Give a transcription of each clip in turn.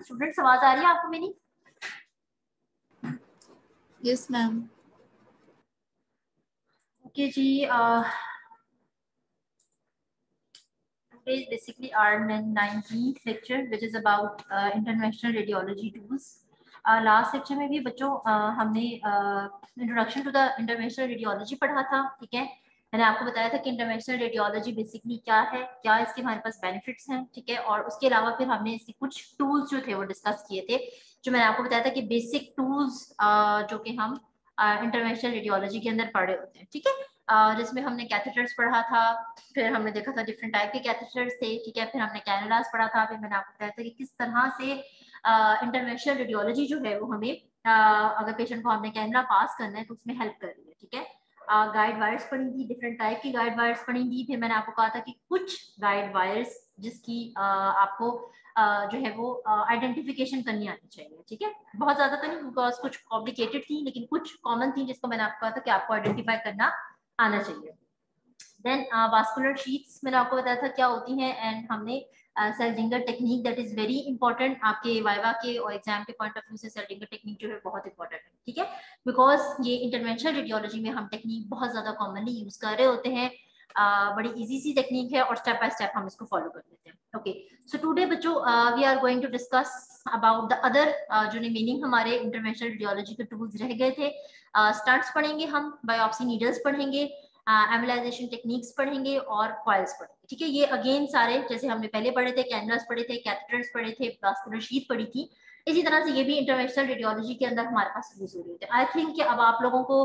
Students आवाज़ आ रही है आपको मेरी यस मैम ओके जी today basically our 19th lecture which is about uh, international radiology tools last uh, lecture में भी बच्चों uh, हमने introduction to the international radiology पढ़ा था ठीक है मैंने आपको बताया था कि इंटरनेशनल रेडियोलॉजी बेसिकली क्या है, क्या इसके हमारे पास बेनिफिट्स हैं, ठीक है? और उसके अलावा फिर हमने इसके कुछ टूल्स जो थे वो डिस्कस किए थे, जो मैंने आपको बताया था कि बेसिक टूल्स जो कि हम इंटरनेशनल रेडियोलॉजी के अंदर पढ़े होते हैं, ठीक है? जिसमें हमने कैथेटर्स पढ़ा था, फिर हमने देखा था डिफरेंट टाइप के कैथेटर्स थे, ठीक है? फिर हमने कैनलास पढ़ा था, फिर मैंने आपको बताया था कि किस तरह से इंटरनेशनल रेडियोलॉजी जो है वो हमें अगर पेशेंट को हमने कैमरा पास करना है तो उसमें हेल्प कर रही है, ठीक है? गाइड वायर्स पढ़ी थी डिफरेंट टाइप की गाइड वायर्स पढ़ी थी। फिर मैंने आपको कहा था कि कुछ गाइड वायर्स जिसकी आपको जो है वो आइडेंटिफिकेशन करनी आनी चाहिए, ठीक है? बहुत ज़्यादा तो नहीं बिकॉज़ कुछ कॉम्प्लिकेटेड थी, लेकिन कुछ कॉमन थी जिसको मैंने आपको कहा था कि आपको आइडेंटिफाई करना आना चाहिए। देन वास्कुलर शीट्स मैंने आपको बताया था क्या होती हैं एंड हमने Seldinger technique that is very important आपके वाइवा के और एग्ज़ाम के पॉइंट ऑफ़ व्यू से सेल्डिंगर टेक्निक जो है बहुत इंपॉर्टेंट है ठीक है? बिकॉज़ ये इंटरवेंशनल रेडियोलॉजी में हम टेक्निक बहुत ज़्यादा कॉमनली यूज़ कर रहे होते हैं। Uh, बड़ी इजी सी टेक्निक है और स्टेप बाय स्टेप हम इसको फॉलो कर लेते हैं ओके सो टुडे बच्चों we are going to discuss about the other जो मीनिंग हमारे इंटरनेशनल रेडियोलॉजी के टूल्स रह गए थे। स्टार्ट्स uh, पढ़ेंगे हम बायोप्सी नीडल्स पढ़ेंगे एमिलाइजेशन टेक्निक्स पढ़ेंगे और कॉइल्स पढ़ेंगे। ठीक है, ये अगेन सारे, जैसे हमने पहले पढ़े थे कैनरस पढ़े थे कैथेटर्स पढ़े थे शीट पढ़ी थी, इसी तरह से ये भी इंटरनेशनल रेडियोलॉजी के अंदर हमारे पास यूज़ हो रही है। आई थिंक कि अब आप लोगों को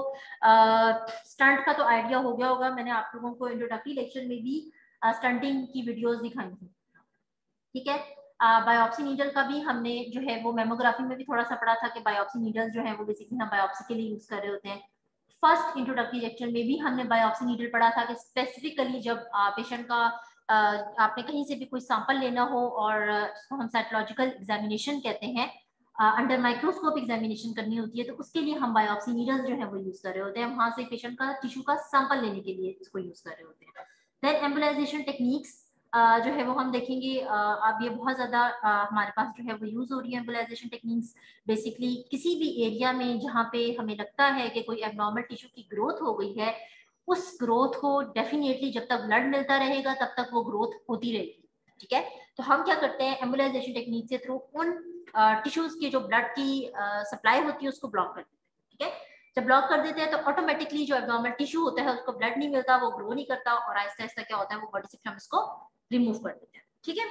स्टंट का तो आइडिया हो गया होगा, मैंने आप लोगों को इंट्रोडक्टरी लेक्चर में भी स्टंटिंग की वीडियोस दिखाई थी। ठीक है? बायोप्सी नीडल का भी हमने जो है वो मेमोग्राफी में भी थोड़ा सा पढ़ा था कि बायोप्सी नीडल जो है वो बेसिकली हम बायोप्सी के लिए यूज़ कर रहे होते हैं। फ़र्स्ट इंट्रोडक्टरी लेक्चर में भी हमने बायोप्सी नीडल पढ़ा था कि स्पेसिफिकली जब पेशेंट का आपने कहीं से भी कोई सैंपल लेना हो और हम साइकोलॉजिकल एग्जामिनेशन कहते हैं अंडर माइक्रोस्कोप एग्जामिनेशन करनी होती है तो उसके लिए हम बायोप्सी नीडल जो है वो यूज़ कर रहे होते हैं। वहाँ से पेशेंट का टिश्यू का सैंपल लेने के लिए इसको यूज़ कर रहे होते हैं। देन एम्बुलाइजेशन टेक्निक्स जो है वो हम देखेंगे अब ये बहुत ज़्यादा हमारे पास जो है वो यूज़ हो रही है एम्बुलाइजेशन टेक्निक्स बेसिकली किसी भी एरिया में जहाँ पे हमें लगता है कि कोई एबनॉर्मल टिश्यू की ग्रोथ हो गई है, उस ग्रोथ को डेफिनेटली जब तक ब्लड मिलता रहेगा, तब तक वो ग्रोथ होती रहेगी, ठीक है? तो हम क्या करते हैं एम्बुलाइजेशन टेक्निक से थ्रू उन टिश्यूज की जो ब्लड की सप्लाई होती है, उसको ब्लॉक कर देते हैं, ठीक है? जब ब्लॉक कर देते हैं तो ऑटोमेटिकली जो एबनॉर्मल टिश्यू होता है, उसको ब्लड नहीं मिलता, वो ग्रो नहीं करता और आहिस्ता आहिस्ता क्या होता है, वो बॉडी से इसको रिमूव कर देते हैं ठीक है?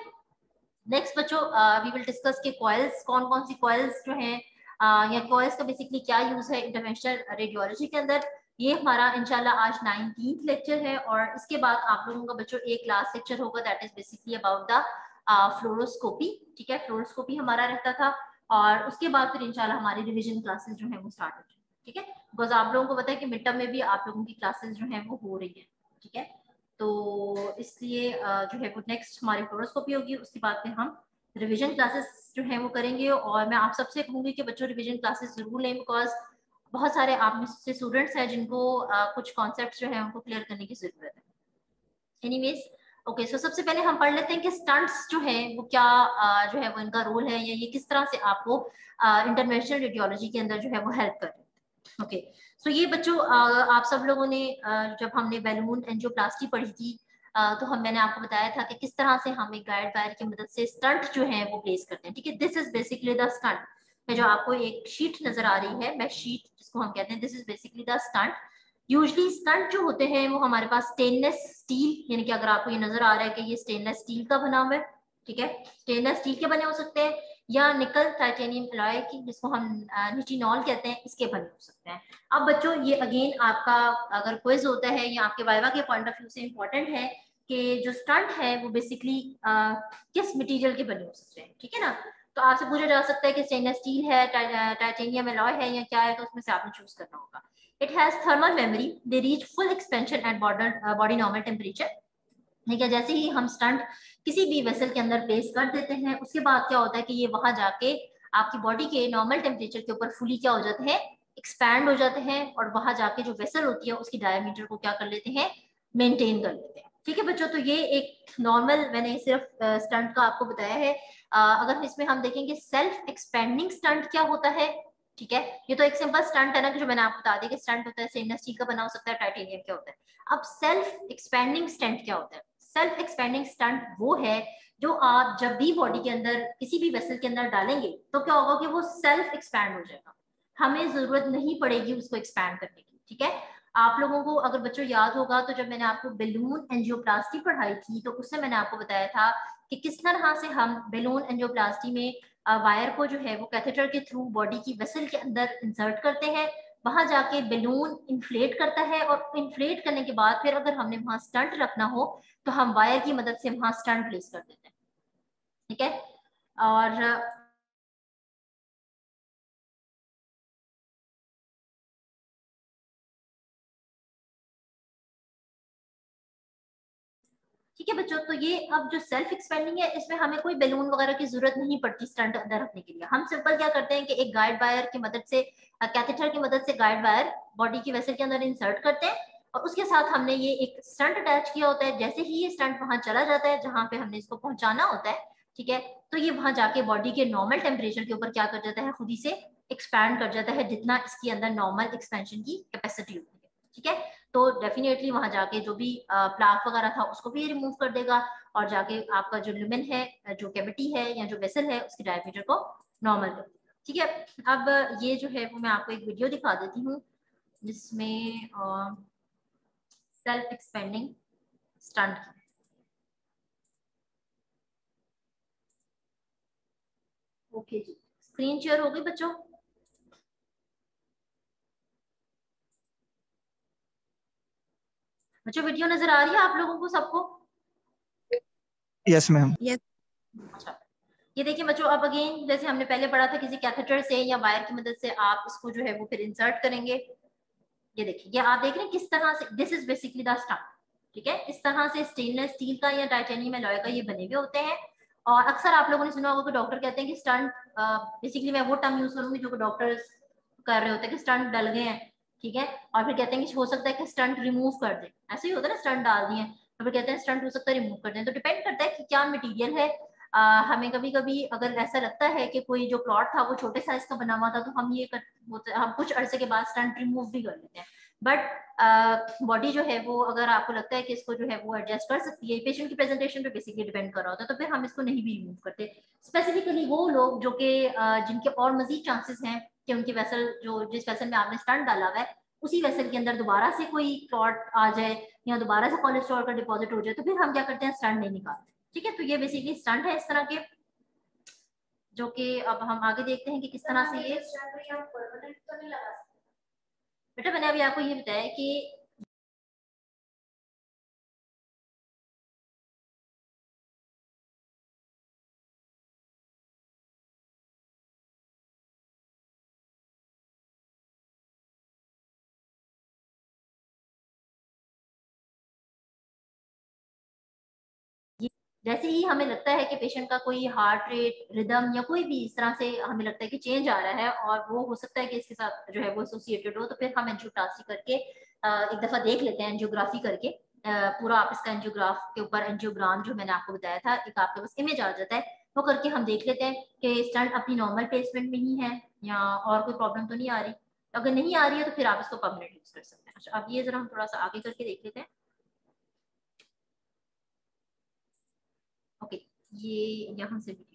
नेक्स्ट बच्चों वी विल डिस्कस के कॉइल्स कौन कौन सी कॉइल्स जो हैं uh, या कॉइल्स का बेसिकली क्या यूज़ है इंटरनेशनल रेडियोलॉजी के अंदर? ये हमारा इंशाल्लाह आज नाइनटीन लेक्चर है और इसके बाद आप लोगों का बच्चों एक लास्ट लेक्चर होगा that is basically about the fluoroscopy ठीक है? फ्लोरोस्कोपी हमारा रहता था और उसके बाद फिर इंशाल्लाह हमारी रिविजन क्लासेस जो है वो स्टार्ट हो जाए ठीक है? बिकॉज़ आप लोगों को पता है कि मिड टर्म में भी आप लोगों की क्लासेस जो है वो हो रही है ठीक है? तो इसलिए जो है वो नेक्स्ट हमारी फ्लोरोस्कोपी होगी, उसके बाद में हम रिविजन क्लासेस जो है वो करेंगे और मैं आप सबसे कहूँगी कि बच्चों रिविजन क्लासेस ज़रूर लें बिकॉज़ बहुत सारे आप में से स्टूडेंट्स हैं जिनको कुछ कॉन्सेप्ट जो है उनको क्लियर करने की ज़रूरत है। एनीवेज ओके सो सबसे पहले हम पढ़ लेते हैं कि स्टंट्स जो है वो क्या जो है वो इनका रोल है या ये किस तरह से आपको इंटरनेशनल रेडियोलॉजी के अंदर जो है वो हेल्प कर ओके सो ये बच्चों आप सब लोगों ने जब हमने बैलून एंजियोप्लास्टी पढ़ी थी तो हम, मैंने आपको बताया था कि किस तरह से हम एक गाइड वायर की मदद से स्टंट जो है वो प्लेस करते हैं। ठीक है? This is basically the stent जो आपको एक शीट नज़र आ रही है, मैं शीट जिसको हम कहते हैं this is basically the stent usually stent जो होते हैं वो हमारे पास स्टेनलेस स्टील यानी कि अगर आपको ये नज़र आ रहा है कि ये स्टेनलेस स्टील का बना हुआ है, ठीक है? स्टेनलेस स्टील के बने हो सकते हैं या निकल टाइटेनियम एलॉय की, जिसको हम निटिनॉल कहते हैं, इसके बने हो सकते हैं। अब बच्चों, ये अगेन आपका अगर क्विज होता है या आपके वाइवा के पॉइंट ऑफ़ व्यू से इम्पोर्टेंट है कि जो स्टंट है, वो बेसिकली किस मटेरियल के बने हो सकते हैं, ठीक है ना? तो आपसे पूछा जा सकता है कि स्टेनलेस स्टील है टाइटेनियम एलॉय है या क्या है तो उसमें से आपने चूज़ करना होगा। It has thermal memory they reach full expansion at body normal temperature ठीक है, जैसे ही हम स्टंट किसी भी वेसल के अंदर प्लेस कर देते हैं, उसके बाद क्या होता है कि ये वहाँ जाके आपकी बॉडी के नॉर्मल टेम्परेचर के ऊपर फुली क्या हो जाते हैं एक्सपैंड हो जाते हैं और वहाँ जाके जो वेसल होती है, उसकी डायमीटर को क्या कर लेते हैं मेंटेन कर लेते हैं। ठीक है बच्चों तो ये एक नॉर्मल मैंने सिर्फ़ स्टंट का आपको बताया है। अगर इसमें हम देखेंगे सेल्फ एक्सपेंडिंग स्टंट क्या होता है, ठीक है, ये तो एक सिंपल स्टंट है ना जो मैंने आपको बता दिया कि स्टंट होता है का बना हो सकता है टाइटेनियम क्या होता है। अब सेल्फ एक्सपेंडिंग स्टंट क्या होता है? सेल्फ एक्सपेंडिंग स्टंट वो है जो आप जब भी बॉडी के अंदर, किसी भी वेसल के अंदर डालेंगे तो क्या होगा कि वो सेल्फ एक्सपैंड हो जाएगा। हमें ज़रूरत नहीं पड़ेगी उसको एक्सपैंड करने की, ठीक है? आप लोगों को अगर बच्चों याद होगा तो जब मैंने आपको बेलून एंजियोप्लास्टी पढ़ाई थी तो उससे मैंने आपको बताया था कि किस तरह से हम बेलून एंजियोप्लास्टी में वायर को जो है वो कैथेटर के थ्रू बॉडी की वेसल के अंदर इंसर्ट करते हैं वहाँ जाके बेलून इन्फ्लेट करता है और इन्फ्लेट करने के बाद फिर अगर हमने वहाँ स्टंट रखना हो तो हम वायर की मदद से वहाँ स्टंट प्लेस कर देते हैं। ठीक है? और है बच्चों तो ये अब जो सेल्फ एक्सपेंडिंग है, इसमें हमें कोई बैलून वगैरह की ज़रूरत नहीं पड़ती स्टंट अंदर रखने के लिए। हम सिंपल क्या करते हैं कि एक गाइड वायर की मदद से कैथेटर की मदद से गाइड वायर बॉडी की वेसल के अंदर इंसर्ट करते हैं और उसके साथ हमने ये एक स्टंट अटैच किया होता है। जैसे ही ये स्टंट वहाँ चला जाता है, जहाँ पे हमने इसको पहुंचाना होता है, ठीक है? तो ये वहाँ जाके बॉडी के नॉर्मल टेम्परेचर के ऊपर क्या कर जाता है? खुद ही से एक्सपैंड कर जाता है, जितना इसके अंदर नॉर्मल एक्सपेंशन की कैपेसिटी होती है, ठीक है? तो डेफिनेटली वहाँ जाके जो भी प्लाक वगैरह था, उसको भी रिमूव कर देगा और जाके आपका जो लुमेन है, जो कैविटी है या जो वेसल है, उसके डायमीटर को नॉर्मल कर ठीक है? अब ये जो है वो मैं आपको एक वीडियो दिखा देती हूँ, जिसमें सेल्फ एक्सपेंडिंग स्टंट ओके जी। स्क्रीन शेयर हो गई बच्चों? बच्चों वीडियो नज़र आ रही है आप लोगों को सबको? यस मैम यस अच्छा। ये देखिए बच्चों अब अगेन जैसे हमने पहले पढ़ा था किसी कैथेटर से या वायर की मदद से आप इसको जो है वो फिर इंसर्ट करेंगे। ये देखिए ये आप देख रहे हैं किस तरह से this is basically the stent ठीक है? इस तरह से स्टेनलेस स्टील का या टाइटेनियम एलॉय का ये बने हुए होते हैं। और अक्सर आप लोगों ने सुना होगा कि डॉक्टर कहते हैं कि स्टंट बेसिकली मैं वो टर्म यूज़ करूँगी जो डॉक्टर्स कर रहे होते हैं कि स्टंट डल गए हैं। ठीक है? और फिर कहते हैं कि हो सकता है कि स्टंट रिमूव कर दे। ऐसे ही होता है ना स्टंट डाल दिए। तो फिर कहते हैं स्टंट हो सकता है रिमूव कर दें। तो डिपेंड करता है कि क्या मटीरियल है। आ, हमें कभी कभी अगर ऐसा लगता है कि कोई जो प्लॉट था वो छोटे साइज़ का बना हुआ था तो हम ये कर होते हम कुछ अरसे के बाद स्टंट रिमूव भी कर लेते हैं। बट बॉडी जो है वो अगर आपको लगता है कि इसको जो है वो एडजस्ट कर सकती है। पेशेंट की प्रेजेंटेशन पे बेसिकली डिपेंड कर रहा होता है तो फिर हम इसको नहीं भी रिमूव करते। स्पेसिफिकली वो लोग जो कि जिनके और मजीद चांसेस हैं कि उनकी वेसल जो जिस वेसल में आपने स्टंट डाला हुआ है उसी वेसल के अंदर दोबारा से कोई क्लॉट आ जाए या दोबारा से कोलेस्ट्रॉल का डिपॉजिट हो जाए तो फिर हम क्या करते हैं स्टंट नहीं निकालते। ठीक है? तो ये बेसिकली स्टंट है इस तरह के जो कि अब हम आगे देखते हैं कि किस तरह से ये बेटा मैंने अभी आपको ये बताया कि जैसे ही हमें लगता है कि पेशेंट का कोई हार्ट रेट रिदम या कोई भी इस तरह से हमें लगता है कि चेंज आ रहा है और वो हो सकता है कि इसके साथ जो है वो एसोसिएटेड हो तो फिर हम एंजियोप्लास्टी करके एक दफ़ा देख लेते हैं एंजियोग्राफी करके। पूरा आप इसका एंजियोग्राफ के ऊपर एंजियोग्राम जो मैंने आपको बताया था, एक आपके पास इमेज आ जाता है, वो करके हम देख लेते हैं कि स्टंट अपनी नॉर्मल प्लेसमेंट में ही है या और कोई प्रॉब्लम तो नहीं आ रही। अगर नहीं आ रही है तो फिर आप इसको परमानेंट यूज़ कर सकते हैं। अच्छा अब ये जरा हम थोड़ा सा आगे करके देख लेते हैं ओके ये यहाँ से भी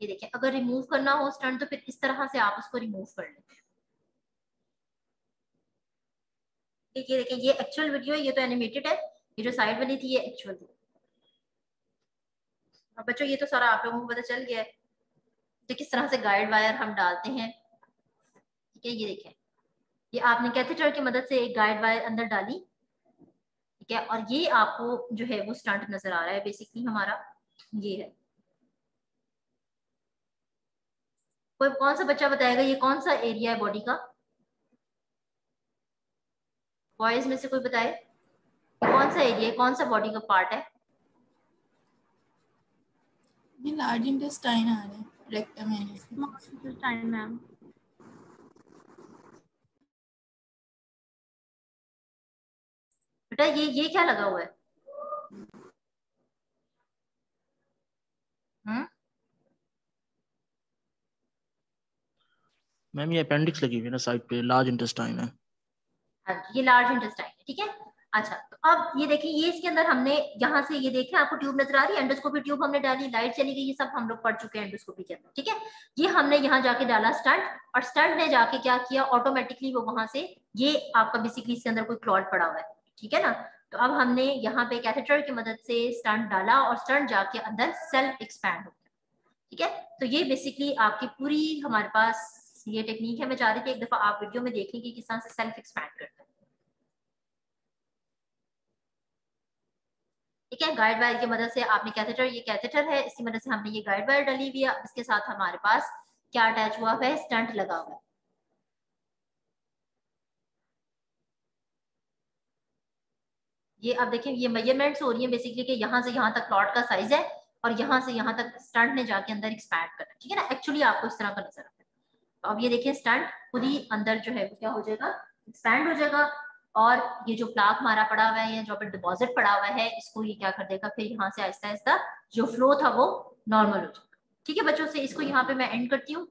ये देखिए अगर रिमूव करना हो स्टंट तो फिर इस तरह से आप उसको रिमूव कर लेते हैं ये देखिए ये एक्चुअल वीडियो है ये तो एनिमेटेड है ये जो साइड बनी थी ये एक्चुअल बच्चों ये तो सारा आप लोगों को पता चल गया है तो किस तरह से गाइड वायर हम डालते हैं। ठीक है, ये देखें। ये आपने कैथेटर की मदद से एक गाइड वायर अंदर डाली। ठीक है, और ये आपको जो है वो स्टंट नज़र आ रहा है बेसिकली हमारा ये है। कोई कौन सा बच्चा बताएगा ये कौन सा एरिया है बॉडी का? बॉयज़ में से कोई बताए? कौन सा एरिया है, कौन सा बॉडी का पार्ट है? लार्ज इंटेस्टाइन आ रहा है। रेक्टम इंटेस्टाइन मैम बेटा ये ये क्या लगा हुआ है? मैम ये अपेंडिक्स लगी हुई है ना साइड पे लार्ज इंटेस्टाइन है। हाँ ये लार्ज इंटेस्टाइन है ठीक है? अच्छा तो अब ये देखिए, ये इसके अंदर हमने यहाँ से ये देखे आपको ट्यूब नज़र आ रही है एंडोस्कोपी ट्यूब हमने डाली लाइट चली गई, ये सब हम लोग पढ़ चुके हैं एंडोस्कोपी के अंदर, ठीक है? ये हमने यहाँ जाके डाला स्टंट और स्टंट ने जाके क्या किया ऑटोमेटिकली वो वहाँ से ये आपका बेसिकली इसके अंदर कोई क्लॉट पड़ा हुआ है, ठीक है ना? तो अब हमने यहाँ पे कैथेटर की मदद से स्टंट डाला, और स्टंट जाके अंदर सेल्फ एक्सपैंड हो गया, ठीक है? तो ये बेसिकली आपकी पूरी हमारे पास ये टेक्निक है, मैं चाह रही थी एक दफ़ा आप वीडियो में देखें कि किस तरह से सेल्फ एक्सपैंड करते हैं। ठीक है गाइड वायर की मदद से आपने कैथेटर ये कैथेटर है, इसकी मदद से हमने ये गाइड वायर डली हुई है इसके साथ हमारे पास क्या अटैच हुआ है? स्टंट लगा हुआ है। ये अब देखिए, ये मेजरमेंट्स हो रही है बेसिकली कि यहाँ से यहाँ तक प्लॉट का साइज़ है और यहाँ से यहाँ तक स्टंट ने जाके अंदर एक्सपैंड करना ठीक है ना? एक्चुअली आपको इस तरह का नज़र आता है अब ये देखिए स्टंट खुद ही अंदर जो है वो क्या हो जाएगा? एक्सपैंड हो जाएगा। और ये जो प्लाक मारा पड़ा हुआ है, या जो पे डिपॉजिट पड़ा हुआ है, इसको ये क्या कर देगा? फिर यहाँ से आहिस्ता आहिस्ता जो फ्लो था वो नॉर्मल हो जाएगा। ठीक है बच्चों, से इसको यहाँ पे मैं एंड करती हूँ।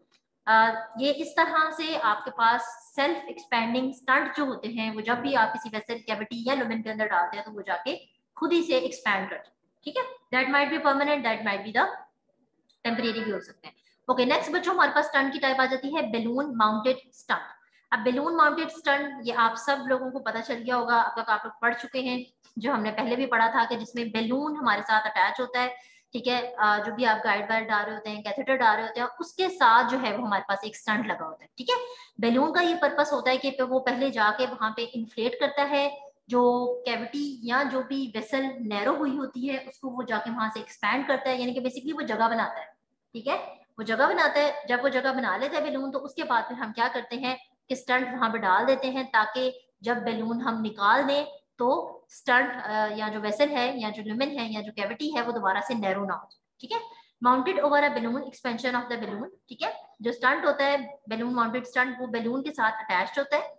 ये इस तरह से आपके पास सेल्फ एक्सपेंडिंग स्टंट जो होते हैं, वो जब भी आप किसी वेसल कैविटी या लुमेन के अंदर डालते हैं तो वो जाके खुद ही से एक्सपैंड करते हैं। ठीक है? That might be permanent that might be the temporary भी हो सकते हैं। ओके नेक्स्ट बच्चों, हमारे पास स्टंट की टाइप आ जाती है बेलून माउंटेड स्टंट अब बेलून माउंटेड स्टंट ये आप सब लोगों को पता चल गया होगा, अब तक आप लोग पढ़ चुके हैं, जो हमने पहले भी पढ़ा था कि जिसमें बेलून हमारे साथ अटैच होता है, ठीक है? जो भी आप गाइड वायर डाल रहे होते हैं कैथेटर डाल रहे होते हैं उसके साथ जो है वो हमारे पास एक स्टंट लगा होता है, ठीक है? बेलून का ये पर्पस होता है कि वो पहले जाके वहाँ पे इन्फ्लेट करता है, जो कैविटी या जो भी वेसल नैरो हुई होती है, उसको वो जाके वहाँ से एक्सपैंड करता है, यानी कि बेसिकली वो जगह बनाता है, ठीक है? वो जगह बनाता है, जब वो जगह बना लेता है बेलून तो उसके बाद फिर हम क्या करते हैं कि स्टंट वहाँ पे डाल देते हैं ताकि जब बेलून हम निकाल दें तो स्टंट या जो वेसल है, या जो लुमिन है, या जो कैविटी है, वो दोबारा से नैरो ना हो ठीक है? Mounted over a balloon expansion of the balloon ठीक है? जो स्टंट होता है बेलून माउंटेड स्टंट वो बेलून के साथ अटैच होता है।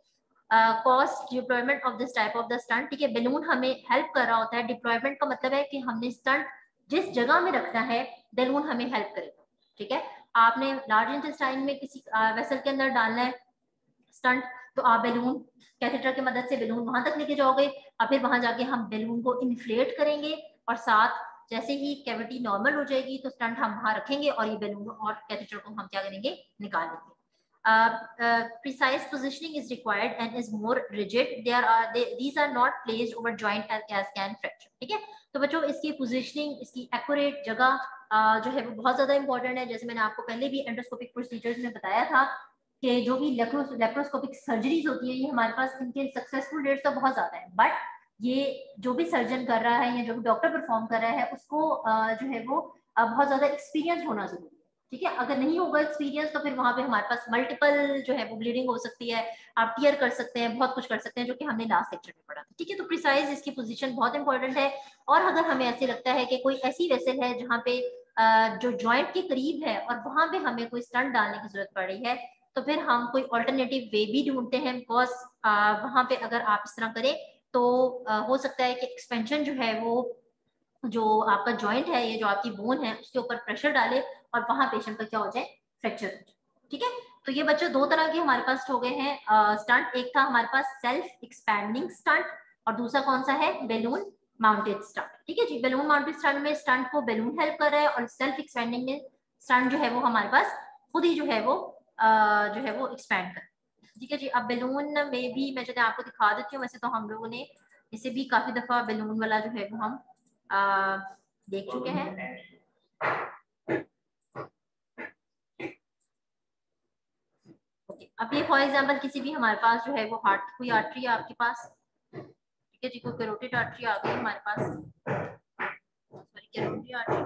Cost deployment of this type of the stent ठीक है? बेलून हमें हेल्प कर रहा होता है। डिप्लॉयमेंट का मतलब है कि हमने स्टंट जिस जगह में रखना है बेलून हमें हेल्प करेगा, ठीक है? आपने लार्ज इंटेस्टाइन में किसी वेसल के अंदर डालना है स्टंट तो आप बेलून कैथेटर की मदद से बेलून वहाँ तक लेके जाओगे और फिर वहाँ जाके हम बेलून को इन्फ्लेट करेंगे और साथ जैसे ही कैविटी नॉर्मल हो जाएगी तो स्टंट हम वहाँ रखेंगे और ये बेलून और कैथेटर को हम क्या करेंगे निकाल लेंगे uh, precise positioning is required and is more rigid. There are they, these are not placed over joint as, can fracture. ठीक है तो बच्चों इसकी पोजीशनिंग इसकी एक्यूरेट जगह जो है वो बहुत ज़्यादा इंपॉर्टेंट है जैसे मैंने आपको पहले भी एंडोस्कोपिक प्रोसीजर्स में बताया था कि जो भी लेप्रोस्कोपिक सर्जरीज होती है, ये हमारे पास इनके सक्सेसफुल रेट तो बहुत ज़्यादा है। बट ये जो भी सर्जन कर रहा है या जो भी डॉक्टर परफॉर्म कर रहा है, उसको जो है वो बहुत ज़्यादा एक्सपीरियंस होना ज़रूरी है। ठीक है? अगर नहीं होगा एक्सपीरियंस तो फिर वहाँ पे हमारे पास मल्टीपल जो है वो ब्लीडिंग हो सकती है, आप टीयर कर सकते हैं, बहुत कुछ कर सकते हैं, जो कि हमने लास्ट लेक्चर में पढ़ा था। ठीक है? तो प्रिसाइज इसकी पोजीशन बहुत इंपॉर्टेंट है। और अगर हमें ऐसे लगता है कि कोई ऐसी वेसल है जहाँ पे जो ज्वाइंट के करीब है और वहाँ पे हमें कोई स्टंट डालने की ज़रूरत पड़ रही है तो फिर हम कोई ऑल्टरनेटिव वे भी ढूंढते हैं बिकॉज़ वहाँ पे अगर आप इस तरह करें तो आ, हो सकता है कि एक्सपेंशन जो है वो जो आपका जॉइंट है ये जो आपकी बोन है उसके ऊपर प्रेशर डाले और वहाँ पेशेंट का क्या हो जाए फ्रैक्चर ठीक है? तो ये बच्चे दो तरह के हमारे पास हो गए हैं स्टंट एक था हमारे पास सेल्फ एक्सपैंडिंग स्टंट और दूसरा कौन सा है? बेलून माउंटेड स्टंट ठीक है जी? बेलून माउंटेड स्टंट में स्टंट को बेलून हेल्प कर रहा है और सेल्फ एक्सपेंडिंग में स्टंट जो है वो हमारे पास खुद ही जो है वो जो है वो एक्सपैंड कर। ठीक है जी अब बेलून में भी मैं जो आपको दिखा देती हूँ वैसे तो हम लोगों ने इसे भी काफ़ी दफ़ा बेलून वाला जो है वो हम आ, देख चुके हैं। अब ये फॉर एग्ज़ाम्पल किसी भी हमारे पास जो है वो हार्ट कोई आर्टरी है आपके पास? ठीक है जी कोई कैरोटिड आर्टरी आ गई हमारे पास। सॉरी कैरोटिड आर्टरी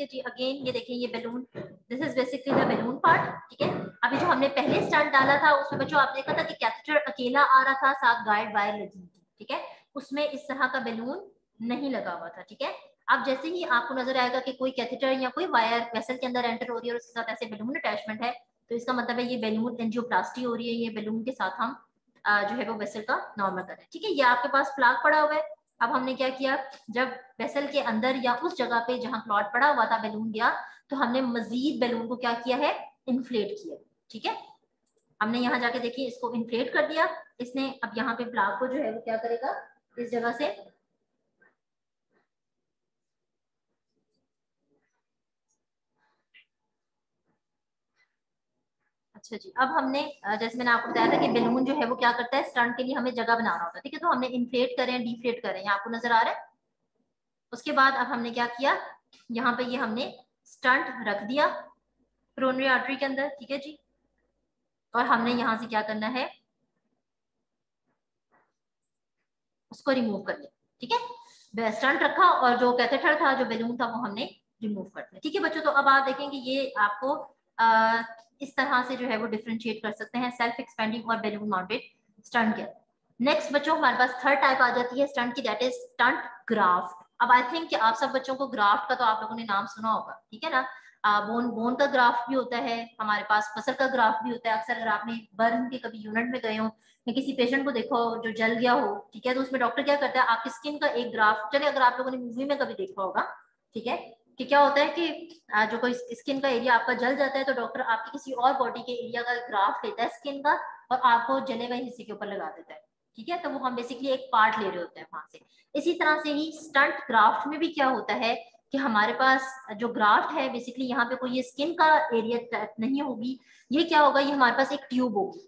है जी अगेन ये देखें ये balloon this is basically the balloon part ठीक है? अभी जो हमने पहले स्टार्ट डाला था, उसमें बच्चों आपने देखा था कि कैथेटर अकेला आ रहा था, साथ गाइड वायर लगी थी, ठीक है? उसमें इस तरह का बैलून नहीं लगा हुआ था, ठीक है? अब जैसे ही आपको नज़र आएगा कि कोई कैथेटर या कोई वायर वेसल के अंदर एंटर हो रही है और उसके साथ ऐसे बैलून अटैचमेंट है तो इसका मतलब है ये बैलून एंजियोप्लास्टी हो रही है, ये बैलून के साथ हम जो है वो वेसल का नॉर्मल कर रहे हैं, ठीक है? ये आपके पास प्लाग पड़ा हुआ है अब हमने क्या किया? जब वेसल के अंदर या उस जगह पे जहाँ क्लॉट पड़ा हुआ था बैलून गया तो हमने मजीद बैलून को क्या किया है? इन्फ्लेट किया, ठीक है? हमने यहाँ जाके देखिए, इसको इन्फ्लेट कर दिया। इसने अब यहाँ पे प्लाग को जो है वो क्या करेगा? इस जगह से अच्छा जी। अब हमने जैसे मैंने आपको बताया था कि बैलून जो है वो क्या करता है? स्टंट के लिए हमें जगह बनाना होता है। ठीक है तो हमने इन्फ्लेट करें डीफ्लेट करें। आपको नज़र आ रहा है। उसके बाद अब हमने क्या किया? यहाँ पे ये यह हमने स्टंट रख दिया क्रोनरी आर्टरी के अंदर। ठीक है जी। और हमने यहाँ से क्या करना है? उसको रिमूव कर लिया ठीक है? स्टंट रखा और जो कैथेटर था जो बैलून था वो हमने रिमूव कर दिया। ठीक है बच्चों तो अब आप देखेंगे ये आपको आ, इस तरह से जो है वो डिफ्रेंशिएट कर सकते हैं सेल्फ एक्सपेंडिंग और बैलून माउंटेड स्टंट के नेक्स्ट बच्चों, हमारे पास थर्ड टाइप आ जाती है स्टंट की दैट इज़ स्टंट ग्राफ्ट अब आई थिंक आप सब बच्चों को ग्राफ्ट का तो आप लोगों ने नाम सुना होगा, ठीक है ना? बोन बोन का ग्राफ्ट भी होता है, हमारे पास फ़सल का ग्राफ्ट भी होता है। अक्सर अगर आपने बर्न के कभी यूनिट में गए हो, या किसी पेशेंट को देखो जो जल गया हो, ठीक है? तो उसमें डॉक्टर क्या करता है, आपकी स्किन का एक ग्राफ्ट चले अगर आप लोगों ने मूवी में कभी देखा होगा, ठीक है? कि क्या होता है कि जो कोई स्किन का एरिया आपका जल जाता है तो डॉक्टर आपकी किसी और बॉडी के एरिया का ग्राफ लेता है स्किन का और आपको जले हुए हिस्से के ऊपर लगा देता है। ठीक है? तो वो हम बेसिकली एक पार्ट ले रहे होते हैं वहाँ से। इसी तरह से ही स्टंट ग्राफ्ट में भी क्या होता है कि हमारे पास जो ग्राफ्ट है बेसिकली यहाँ पे कोई ये स्किन का एरिया नहीं होगी। ये क्या होगा? ये हमारे पास एक ट्यूब होगी।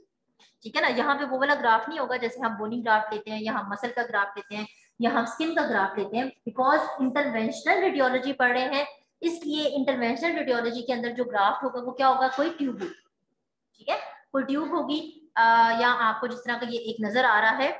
ठीक है ना? यहाँ पे वो वाला ग्राफ नहीं होगा जैसे हम बोनी ग्राफ्ट लेते हैं या हम मसल का ग्राफ्ट लेते हैं। या हम स्किन का ग्राफ लेते हैं बिकॉज़ इंटरवेंशनल रेडियोलॉजी पढ़ रहे हैं, इसलिए इंटरवेंशनल रेडियोलॉजी के अंदर जो ग्राफ्ट होगा, वो क्या होगा? कोई ट्यूब होगी। ठीक है? कोई ट्यूब होगी या आपको जिस तरह का ये एक नज़र आ रहा है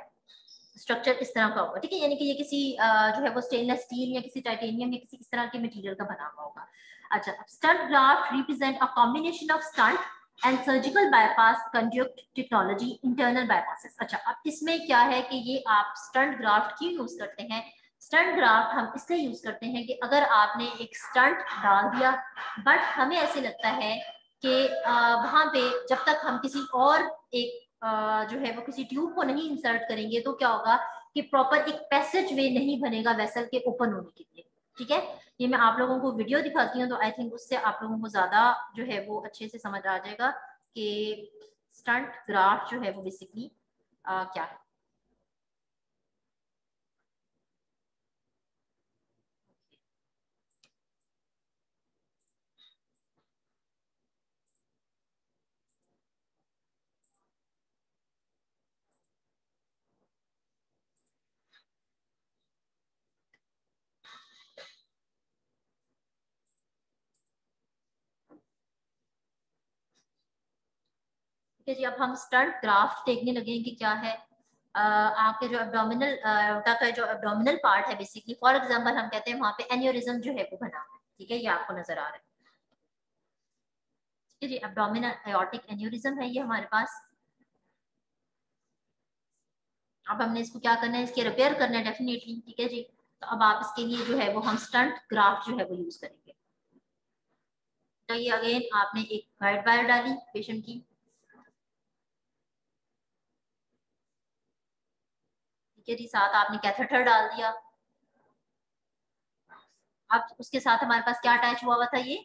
स्ट्रक्चर इस तरह का होगा। ठीक है? यानी कि ये किसी जो है वो स्टेनलेस स्टील या किसी टाइटेनियम या किसी इस तरह के मटेरियल का बना हुआ होगा। अच्छा stent graft represent a combination of stent and surgical bypass conduct technology internal bypasses अच्छा अब इसमें क्या है कि ये आप स्टंट ग्राफ्ट क्यों यूज़ करते हैं? स्टंट ग्राफ्ट हम इसलिए यूज़ करते हैं कि अगर आपने एक स्टंट डाल दिया बट हमें ऐसे लगता है कि वहाँ पे जब तक हम किसी और एक जो है वो किसी ट्यूब को नहीं इंसर्ट करेंगे तो क्या होगा कि प्रॉपर एक पैसेज वे नहीं बनेगा वेसल के ओपन होने के लिए। ठीक है? ये मैं आप लोगों को वीडियो दिखाती हूँ तो आई थिंक उससे आप लोगों को ज़्यादा जो है वो अच्छे से समझ आ जाएगा कि स्टंट ग्राफ जो है वो बेसिकली क्या है। ठीक है जी अब हम स्टंट ग्राफ्ट देखने लगे कि क्या है। आपके जो एब्डोमिनल का जो एब्डोमिनल पार्ट है बेसिकली फॉर एग्जांपल हम कहते हैं वहाँ पे एन्यूरिज्म जो है वो बना है, ठीक है, ये आपको नज़र आ रहा है। ठीक जी एब्डोमिनल एयोटिक एन्यूरिज्म है, ये हमारे पास। अब हमने इसको क्या करना है, इसके रिपेयर करना है डेफिनेटली ठीक है जी। तो अब आप इसके लिए जो है वो हम स्टंट ग्राफ जो है वो यूज़ करेंगे। तो ये अगेन आपने एक गाइड वायर डाली पेशेंट की। ठीक है जी साथ आपने कैथेटर डाल दिया। अब उसके साथ हमारे पास क्या अटैच हुआ हुआ था ये?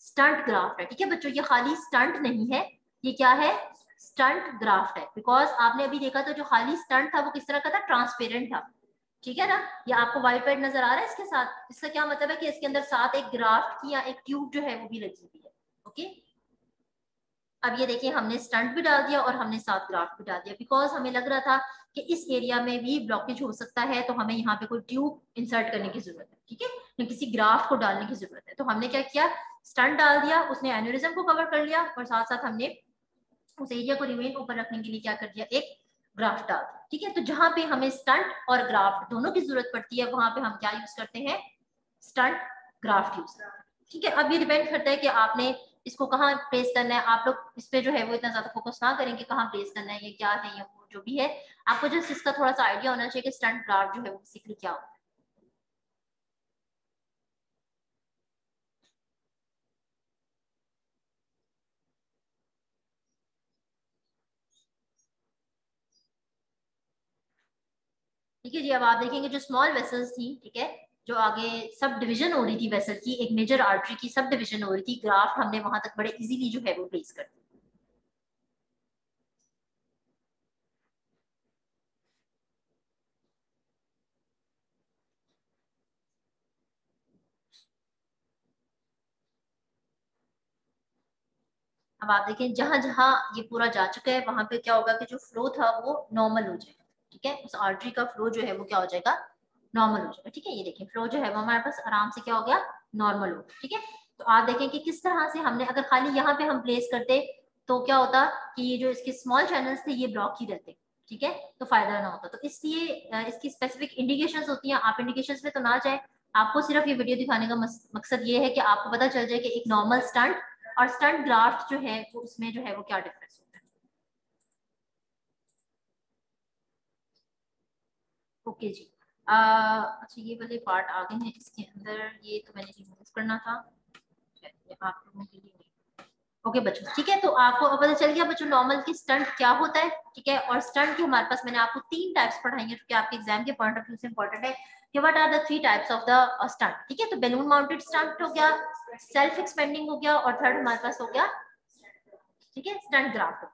स्टंट ग्राफ्ट है, ठीक है बच्चों? ये खाली स्टंट नहीं है, ये क्या है? स्टंट ग्राफ्ट है। बिकॉज़ आपने अभी देखा था जो खाली स्टंट था वो किस तरह का था? ट्रांसपेरेंट था। ठीक है ना? ये आपको वाइट पेड नज़र आ रहा है इसके साथ। इसका क्या मतलब है कि इसके अंदर साथ एक ग्राफ्ट की या एक ट्यूब जो है वो भी लगी हुई है। ओके अब ये देखिए, हमने स्टंट भी डाल दिया और हमने साथ ग्राफ्ट भी डाल दिया। बिकॉज़ हमें लग रहा था कि इस एरिया में भी ब्लॉकेज हो सकता है तो हमें यहाँ पे कोई ट्यूब इंसर्ट करने की ज़रूरत है, ठीक है? या किसी ग्राफ को डालने की ज़रूरत है। तो हमने क्या किया? स्टंट डाल दिया, उसने एन्यूरिज्म को कवर कर लिया और साथ साथ हमने उस एरिया को रिमेन ऊपर रखने के लिए क्या कर दिया? एक ग्राफ डाल दिया, ठीक है? तो जहाँ पे हमें स्टंट और ग्राफ्ट दोनों की ज़रूरत पड़ती है, वहाँ पे हम क्या यूज़ करते हैं? स्टंट ग्राफ्ट यूज़ ठीक है? अब ये डिपेंड करता है कि आपने इसको कहाँ प्लेस करना है? आप लोग इस पर जो है वो इतना ज़्यादा फोकस ना करें कि कहाँ प्लेस करना है, ये क्या है, या वो जो भी है। आपको जस्ट इसका थोड़ा सा आइडिया होना चाहिए कि स्टंट ग्राफ जो है वो बेसिकली क्या होता है। ठीक है जी, अब आप देखेंगे जो स्मॉल वेसल्स थी, ठीक है? जो आगे सब डिवीज़न हो रही थी वेसल की, एक मेजर आर्टरी की सब डिवीज़न हो रही थी ग्राफ्ट हमने वहाँ तक बड़े इजीली जो है वो प्लेस कर दी अब आप देखें, जहाँ जहाँ ये पूरा जा चुका है, वहाँ पे क्या होगा कि जो फ्लो था वो नॉर्मल हो जाएगा, ठीक है? उस आर्टरी का फ्लो जो है वो क्या हो जाएगा? नॉर्मल हो जाएगा। ठीक है, ये देखिए फ्लो जो है वो हमारे पास आराम से क्या हो गया? नॉर्मल हो। ठीक है? तो आप देखें कि किस तरह से हमने, अगर खाली यहाँ पे हम प्लेस करते तो क्या होता कि ये जो इसके स्मॉल चैनल्स थे, ये ब्लॉक ही रहते। ठीक है? तो फ़ायदा ना होता। तो इसलिए इसकी स्पेसिफिक इंडिकेशन होती हैं। आप इंडिकेशन में तो ना जाए। आपको सिर्फ़ ये वीडियो दिखाने का मकसद ये है कि आपको पता चल जाए कि एक नॉर्मल स्टंट और स्टंट ग्राफ्ट जो है, वो उसमें जो है वो क्या डिफरेंस होता है। ओके जी। अच्छा ये वाले पार्ट आ गए हैं इसके अंदर। ये तो मैंने रिमूव करना था। आप लोगों के लिए ओके बच्चों, ठीक है? तो आपको पता चल गया, बच्चों नॉर्मल की स्टंट क्या होता है, ठीक है? और स्टंट की हमारे पास मैंने आपको तीन टाइप्स पढ़ाई है, जो कि आपके एग्ज़ाम के पॉइंट ऑफ़ व्यू से इंपॉर्टेंट है। कि what are the three types of the stent ठीक है? तो बैलून माउंटेड स्टंट हो गया सेल्फ एक्सपेंडिंग हो गया, और थर्ड हमारे पास हो गया, ठीक है? स्टंट ग्राफ्ट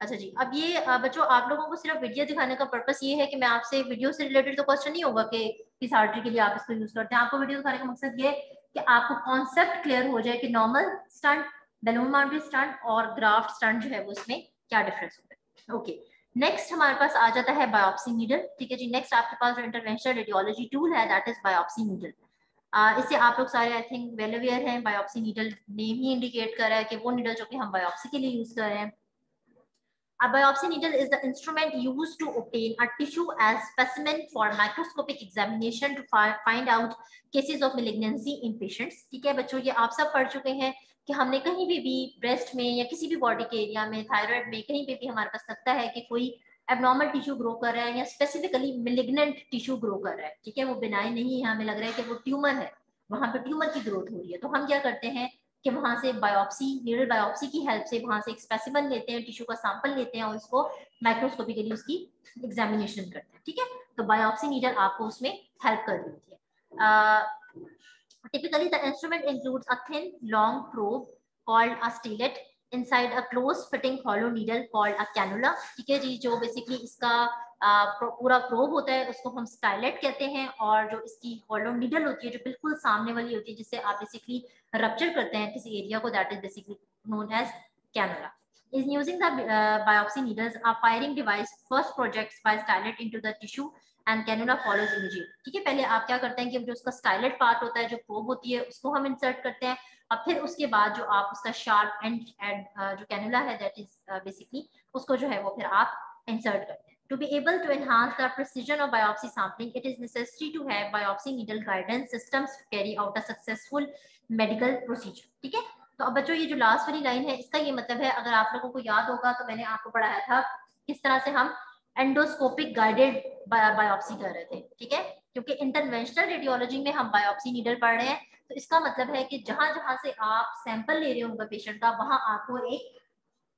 अच्छा जी, अब ये बच्चों, आप लोगों को सिर्फ़ वीडियो दिखाने का पर्पस ये है कि मैं आपसे वीडियो से रिलेटेड तो क्वेश्चन नहीं होगा कि किस आर्टरी के लिए आप इसको यूज़ करते हैं। आपको वीडियो दिखाने का मकसद ये कि आपको कॉन्सेप्ट क्लियर हो जाए कि normal stent balloon mounted stent और ग्राफ्ट स्टंट जो है वो इसमें क्या डिफरेंस होता है। ओके नेक्स्ट हमारे पास आ जाता है बायोप्सी नीडल ठीक है जी नेक्स्ट आपके पास जो इंटरवेंशनल रेडियोलॉजी टूल है दैट इज़ बायोप्सी नीडल इससे आप लोग सारे आई थिंक वेल अवेयर हैं। बायोप्सी नीडल नेम ही इंडिकेट कर रहा है कि वो नीडल जो कि हम बायोप्सी के लिए यूज़ कर रहे हैं। A biopsy needle is the instrument used to obtain a tissue as specimen for microscopic examination to find out cases of malignancy in patients. ठीक है बच्चों, ये आप सब पढ़ चुके हैं कि हमने कहीं भी भी ब्रेस्ट में या किसी भी बॉडी के एरिया में थायराइड में कहीं पे भी हमारे पास लगता है कि कोई एबनॉर्मल टिश्यू ग्रो कर रहा है या स्पेसिफिकली मिलिग्नेंट टिश्यू ग्रो कर रहा है ठीक है, वो बिनाई नहीं है, हमें लग रहा है कि वो ट्यूमर है, वहाँ पे ट्यूमर की ग्रोथ हो रही है तो हम क्या करते हैं कि वहाँ से बायोप्सी न्यूरल बायोप्सी की हेल्प से वहाँ से एक स्पेसिमन लेते हैं टिश्यू का सैंपल लेते हैं और उसको माइक्रोस्कोपिकली उसकी एग्जामिनेशन करते हैं, ठीक है? तो बायोप्सी नीडल आपको उसमें हेल्प कर देती है। Typically the instrument includes a thin long probe called a stylet inside a close fitting hollow needle called a cannula ठीक है जी? जो बेसिकली इसका पूरा प्रोब होता है उसको हम स्टाइलेट कहते हैं और जो इसकी हॉलो नीडल होती है जो बिल्कुल सामने वाली होती है जिससे आप बेसिकली रप्चर करते हैं किसी एरिया को that is basically known as cannula is using the uh, biopsy needles a firing device first projects by stylet into the tissue and cannula follows immediately. ठीक है पहले आप क्या करते हैं कि जो उसका स्टाइलेट पार्ट होता है जो प्रोब होती है उसको हम इंसर्ट करते हैं और फिर उसके बाद जो आप उसका शार्प एंड एंड जो कैनुला है दैट इज़ बेसिकली उसको जो है वो फिर आप इंसर्ट करते हैं। To be able to enhance the precision of biopsy sampling, it is necessary to have biopsy needle guidance systems to carry out a successful medical procedure. ठीक है? तो अब बच्चों ये जो लास्ट वाली लाइन है इसका ये मतलब है अगर आप लोगों को याद होगा तो मैंने आपको पढ़ाया था किस तरह से हम एंडोस्कोपिक गाइडेड बायोप्सी कर रहे थे। ठीक है? क्योंकि इंटरवेंशनल रेडियोलॉजी में हम बायोप्सी नीडल पढ़ रहे हैं तो इसका मतलब है कि जहाँ जहाँ से आप सैंपल ले रहे होंगे पेशेंट का वहाँ आपको एक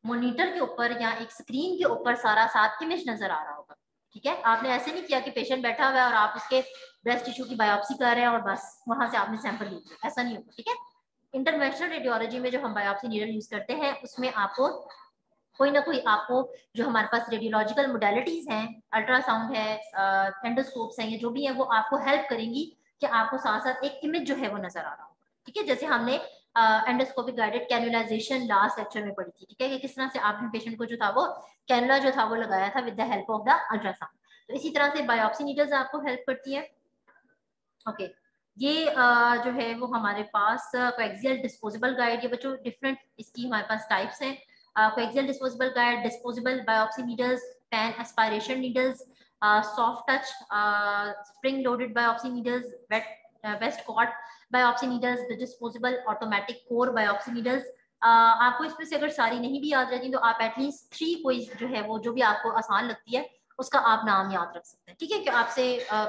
मोनीटर के ऊपर या एक स्क्रीन के ऊपर सारा साथ इमेज नज़र आ रहा होगा, ठीक है? आपने ऐसे नहीं किया कि पेशेंट बैठा हुआ है और आप उसके ब्रेस्ट टिश्यू की बायोप्सी कर रहे हैं और बस वहाँ से आपने सैंपल लिया ऐसा नहीं होगा, ठीक है? इंटरनेशनल रेडियोलॉजी में जो हम बायोप्सी नीडल यूज़ करते हैं, उसमें आपको कोई ना कोई आपको जो हमारे पास रेडियोलॉजिकल मोडेलिटीज हैं अल्ट्रासाउंड है एंडोस्कोप्स हैं, ये जो भी है, वो आपको हेल्प करेंगी कि आपको साथ साथ एक इमेज जो है वो नज़र आ रहा होगा, ठीक है? जैसे हमने endoscopic guided cannulization last lecture में पढ़ी थी ठीक है? कि किस तरह से आपने पेशेंट को जो था वो कैनुला जो था वो लगाया था with the help of the ultrasound तो इसी तरह से बायोप्सी नीडल्स आपको हेल्प करती है। Okay okay. ये uh, जो है वो हमारे पास कोएक्सियल डिस्पोजेबल गाइड ये बच्चों डिफरेंट इसकी हमारे पास टाइप्स हैं। Coaxial disposable guide disposable biopsy needles fine aspiration needles soft touch spring loaded biopsy needles wet Westcott biopsy needles disposable automatic core biopsy needles आपको इसमें से अगर सारी नहीं भी याद रहती तो आप एटलीस्ट थ्री कोई जो है वो, जो भी आपको आसान लगती है, उसका आप नाम याद रख सकते हैं। ठीक है कि आपसे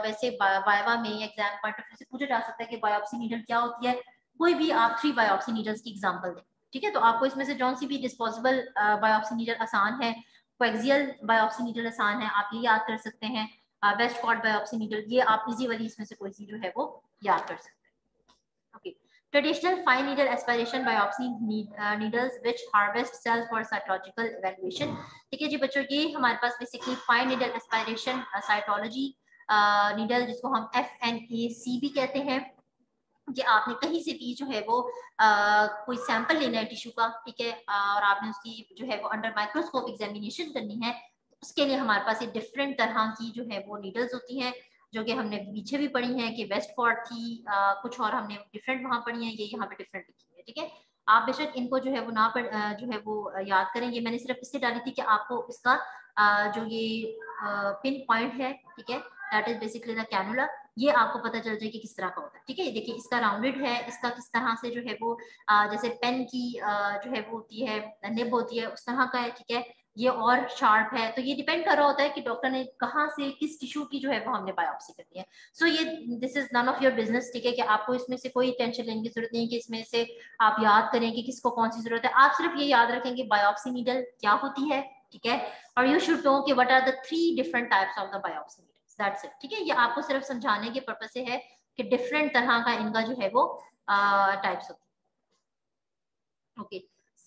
वैसे वाइवा में एग्ज़ाम पॉइंट ऑफ़ व्यू से पूछा जा सकता है कि बायोप्सी नीडल क्या होती है। कोई भी आप थ्री बायोप्सी नीडल्स की एग्ज़ाम्पल दें। ठीक है तो आपको इसमें से जौन सी भी डिस्पोजेबल बायोप्सी नीडल आसान है कोएक्सियल बायोप्सी नीडल आसान है, आप ये याद कर सकते हैं वेस्ट कॉट बायोप्सी नीडल ये आप इजी वाली इसमें से कोई सी जो है वो याद कर सकते हैं। Okay traditional fine needle aspiration biopsy needles which harvest cells for cytological evaluation ठीक है जी बच्चों ये हमारे पास basically fine needle aspiration cytology needle जिसको हम एफ़ एन ए सी भी कहते हैं। कि आपने कहीं से भी जो है वो आ, कोई सैंपल लेना है टिश्यू का ठीक है? और आपने उसकी जो है वो अंडर माइक्रोस्कोप एग्जामिनेशन करनी है उसके लिए हमारे पास ये डिफरेंट तरह की जो है वो नीडल्स होती हैं। जो कि हमने पीछे भी पढ़ी है कि वेस्ट फॉर्ड थी आ, कुछ और हमने डिफरेंट वहाँ पढ़ी है ये यहाँ पे डिफरेंट लिखी है ठीक है? आप बेशक इनको जो है वो ना पढ़ जो है वो याद करेंगे मैंने सिर्फ़ इसलिए डाली थी कि आपको इसका जो ये पिन पॉइंट है ठीक है? That is basically the cannula ये आपको पता चल जाए कि किस तरह का होता है ठीक है? देखिए इसका राउंडेड है इसका किस तरह से जो है वो जैसे पेन की जो है वो होती है निब होती है उस तरह का है ठीक है? ये और शार्प है। तो ये डिपेंड कर रहा होता है कि डॉक्टर ने कहाँ से किस टिश्यू की जो है वो हमने बायोप्सी करनी है। सो so, ये this is none of your business ठीक है कि आपको इसमें से कोई टेंशन लेने की ज़रूरत नहीं कि इसमें से आप याद करें कि किसको कौन सी ज़रूरत है। आप सिर्फ़ ये याद रखेंगे बायोप्सी नीडल क्या होती है ठीक है और यू शुड नो कि what are the three different types of the biopsy needles that's it ठीक है ये आपको सिर्फ़ समझाने के पर्पज से है कि डिफरेंट तरह का इनका जो है वो टाइप्स होती है। Okay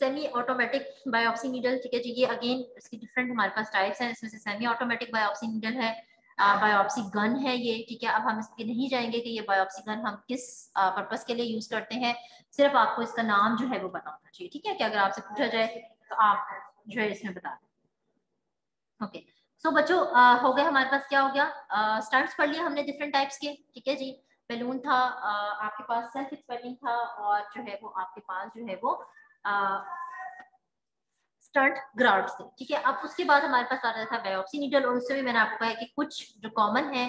semi automatic biopsy needle ठीक है जी? ये अगेन इसकी डिफरेंट हमारे पास टाइप्स हैं इसमें से सेमी ऑटोमेटिक बायोप्सी नीडल है बायोप्सी गन है ये ठीक है? अब हम इसके नहीं जाएँगे कि ये बायोप्सी गन हम किस पर्पस के लिए यूज़ करते हैं। सिर्फ़ आपको इसका नाम जो है वो पता होना चाहिए ठीक है? कि अगर आपसे पूछा जाए तो आप जो है इसमें बता दें। ओके सो बच्चों हो गए हमारे पास क्या हो गया? स्टंट्स पढ़ लिया हमने डिफरेंट टाइप्स के ठीक है जी? बैलून था uh, आपके पास सेल्फ एक्सपेंडिंग था और जो है वो आपके पास जो है वो स्टंट ग्राउंड से ठीक है, अब उसके बाद हमारे पास आ रहा था बायोप्सी नीडल और उससे भी मैंने आपको कहा कि कुछ जो कॉमन है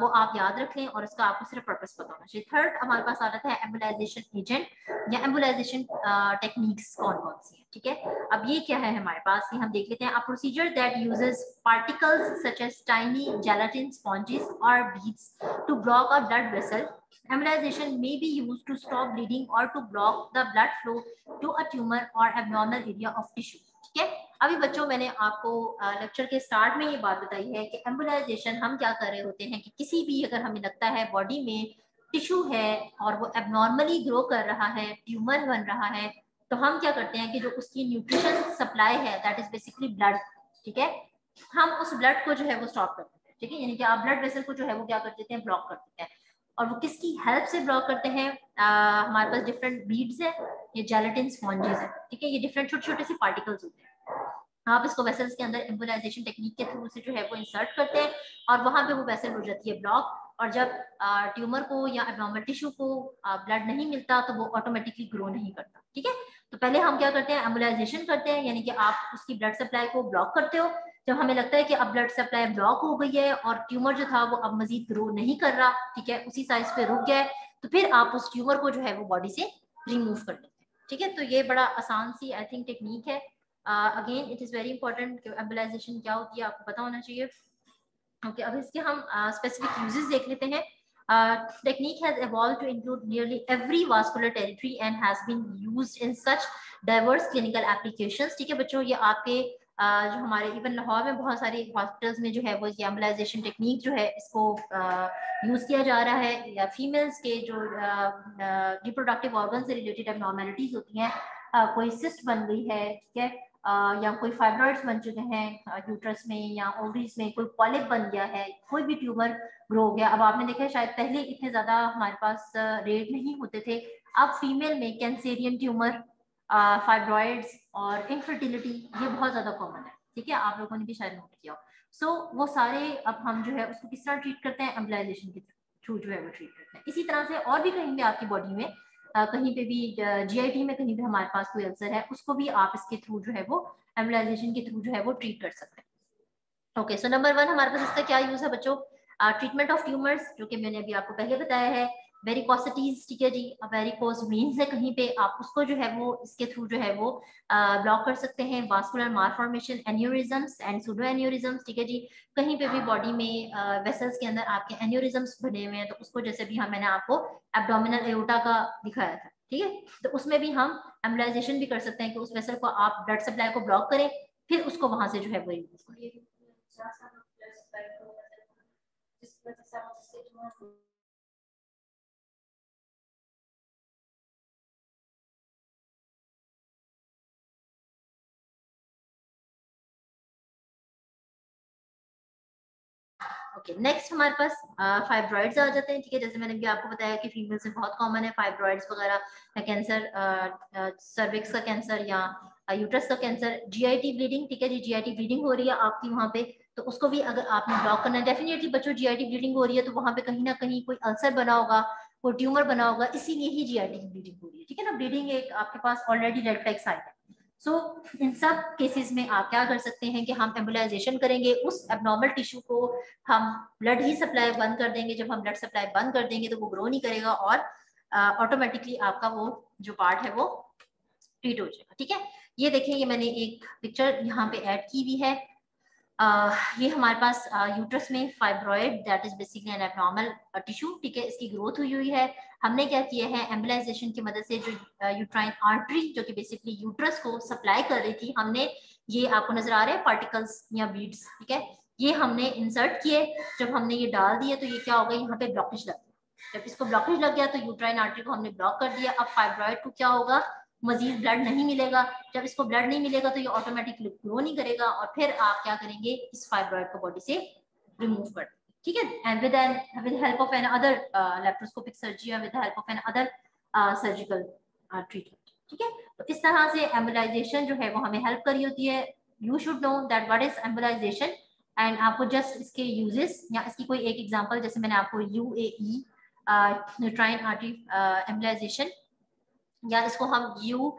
वो आप याद रखें और इसका आपको सिर्फ़ पर्पस पता होना चाहिए। थर्ड हमारे पास आ रहा था एम्बुलाइजेशन एजेंट या एम्बुलाइजेशन टेक्निक्स कौन कौन सी है। ठीक है, अब ये क्या है हमारे पास? ये हम देख लेते हैं। A procedure that uses particles such as tiny gelatin sponges और beads to block a blood vessel Embolization may be used to stop bleeding or to block the blood flow to a tumor or abnormal area of tissue. ठीक है? अभी बच्चों, मैंने आपको lecture के start में ये बात बताई है कि एम्बुलाइजेशन हम क्या कर रहे होते हैं कि किसी भी अगर हमें लगता है बॉडी में टिश्यू है और वो एबनॉर्मली ग्रो कर रहा है ट्यूमर बन रहा है तो हम क्या करते हैं कि जो उसकी न्यूट्रिशन सप्लाई है दैट इज़ बेसिकली ब्लड ठीक है? हम उस ब्लड को जो है वो स्टॉप कर देते हैं, ठीक है? यानी कि आप ब्लड वेसल को जो है वो क्या कर देते हैं ब्लॉक कर देते हैं। और वो किसकी हेल्प से ब्लॉक करते हैं? आ, हमारे पास डिफरेंट बीड्स है ये जेलेटिन स्पॉन्जेस है ठीक है? ये डिफरेंट छोटे छोटे से पार्टिकल्स होते हैं। आप इसको वेसल्स के अंदर एम्बुलाइजेशन टेक्निक के थ्रू से जो है वो इंसर्ट करते हैं और वहाँ पे वो वेसल हो जाती है ब्लॉक और जब ट्यूमर को या एबनॉर्मल टिश्यू को ब्लड नहीं मिलता तो वो ऑटोमेटिकली ग्रो नहीं करता ठीक है? तो पहले हम क्या करते हैं? एम्बुलाइजेशन करते हैं यानी कि आप उसकी ब्लड सप्लाई को ब्लॉक करते हो जब हमें लगता है कि अब ब्लड सप्लाई ब्लॉक हो गई है और ट्यूमर जो था वो अब मजीद ग्रो नहीं कर रहा ठीक है उसी साइज़ पे रुक गया तो फिर आप उस ट्यूमर को जो है वो बॉडी से रिमूव कर लेते हैं ठीक है? तो ये बड़ा आसान सी आई थिंक टेक्निक है। Again it is very important embolization क्या होती है आपको पता होना चाहिए। ओके okay, अब इसके हम स्पेसिफिक uh, यूजेस देख लेते हैं। technique has evolved to include nearly every vascular territory and has been used in such diverse clinical applications. ठीक है? बच्चों ये आपके जो हमारे इवन लाहौर में बहुत सारे हॉस्पिटल्स में जो है वो ये एम्बलाइजेशन टेक्निक जो है इसको यूज़ किया जा रहा है। या फीमेल्स के जो रिप्रोडक्टिव ऑर्गन से रिलेटेड एबनॉर्मेलिटीज़ होती हैं कोई सिस्ट बन गई है, ठीक है? या कोई फाइब्रॉइड्स बन चुके हैं यूट्रस में या ओवरीज में, कोई पॉलिप बन गया है, कोई भी ट्यूमर ग्रो हो गया। अब आपने देखा शायद पहले इतने ज़्यादा हमारे पास रेट नहीं होते थे। अब फीमेल में कैंसेरियन ट्यूमर फाइब्रॉइड्स और इनफर्टिलिटी ये बहुत ज़्यादा कॉमन है ठीक है? आप लोगों ने भी शायद नोट किया सो so, वो सारे अब हम जो है उसको किस तरह ट्रीट करते हैं? एम्बलाइजेशन के थ्रू जो है वो ट्रीट करते हैं। इसी तरह से और भी कहीं भी आपकी बॉडी में आ, कहीं पे भी जीआईटी में कहीं भी हमारे पास कोई अल्सर है उसको भी आप इसके थ्रू जो है वो एम्बलाइजेशन के थ्रू जो है वो ट्रीट कर सकते हैं। ओके सो नंबर वन हमारे पास इसका क्या यूज़ है बच्चों? ट्रीटमेंट ऑफ़ ट्यूमर्स जो कि मैंने अभी आपको पहले बताया है वेरिकोसिटीज ठीक है जी? वेरिकोस वेन्स है कहीं पे, आप उसको जो है वो, इसके थ्रू जो है वो ब्लॉक कर सकते हैं vascular malformation aneurysms and pseudo aneurysms ठीक है जी? कहीं पे भी बॉडी में वेसल्स के अंदर आपके एन्यूरिज्म्स बने हुए हैं तो उसको जैसे भी हम, मैंने आपको एब्डोमिनल एयोटा का दिखाया था, ठीक है? तो उसमें भी हम एम्बलाइजेशन भी कर सकते हैं कि उस वेसल को आप ब्लड सप्लाई को ब्लॉक करें, फिर उसको वहाँ से जो है वो यूज़ करें। ओके नेक्स्ट हमारे पास फाइब्रॉइड्स आ जाते हैं, ठीक है? जैसे मैंने भी आपको बताया कि फीमेल्स में बहुत कॉमन है फाइब्रॉइड्स वगैरह कैंसर सर्विक्स का कैंसर या यूट्रस का कैंसर जीआईटी ब्लीडिंग ठीक है जी? जीआईटी ब्लीडिंग हो रही है आपकी वहाँ पे तो उसको भी अगर आपने ब्लॉक करना है डेफिनेटली बच्चों जीआईटी ब्लीडिंग हो रही है तो वहाँ पे कहीं ना कहीं कोई अल्सर बना होगा, कोई ट्यूमर बना होगा, इसीलिए ही जीआईटी ब्लीडिंग हो रही है, ठीक है ना? ब्लीडिंग एक आपके पास ऑलरेडी रेड फ्लैग साइन है। सो इन सब केसेस में आप क्या कर सकते हैं कि हम एम्बुलाइजेशन करेंगे उस एबनॉर्मल टिश्यू को हम ब्लड ही सप्लाई बंद कर देंगे। जब हम ब्लड सप्लाई बंद कर देंगे तो वो ग्रो नहीं करेगा और ऑटोमेटिकली uh, आपका वो जो पार्ट है वो ट्रीट हो जाएगा। ठीक है? ये देखें ये मैंने एक पिक्चर यहाँ पे ऐड की हुई है। ये हमारे पास यूट्रस में fibroid that is basically an abnormal tissue ठीक है? इसकी ग्रोथ हुई हुई है। हमने क्या किया है? एम्बुलाइजेशन की मदद से जो यूट्राइन आर्टरी जो कि बेसिकली यूट्रस को सप्लाई कर रही थी, हमने ये आपको नज़र आ रहे हैं पार्टिकल्स या बीड्स ठीक है? ये हमने इंसर्ट किए। जब हमने ये डाल दिया तो ये क्या होगा यहाँ पे ब्लॉकेज लग गया। जब इसको ब्लॉकेज लग गया तो यूट्राइन आर्टरी को हमने ब्लॉक कर दिया। अब फाइब्रॉइड को क्या होगा? मजीद ब्लड नहीं मिलेगा। जब इसको ब्लड नहीं मिलेगा तो ये ऑटोमेटिकली ग्रो नहीं करेगा और फिर आप क्या करेंगे, इस फाइब्रॉइड को बॉडी से रिमूव कर ठीक है? And with an with help of an other laparoscopic surgery with help of an other surgical treatment ठीक है? तो इस तरह से एम्बुलाइजेशन जो है वो हमें हेल्प करी होती है। You should know that what is embolization and आपको जस्ट इसके यूजेस या इसकी कोई एक एग्जांपल जैसे मैंने आपको U A E artery embolization या इसको हम यू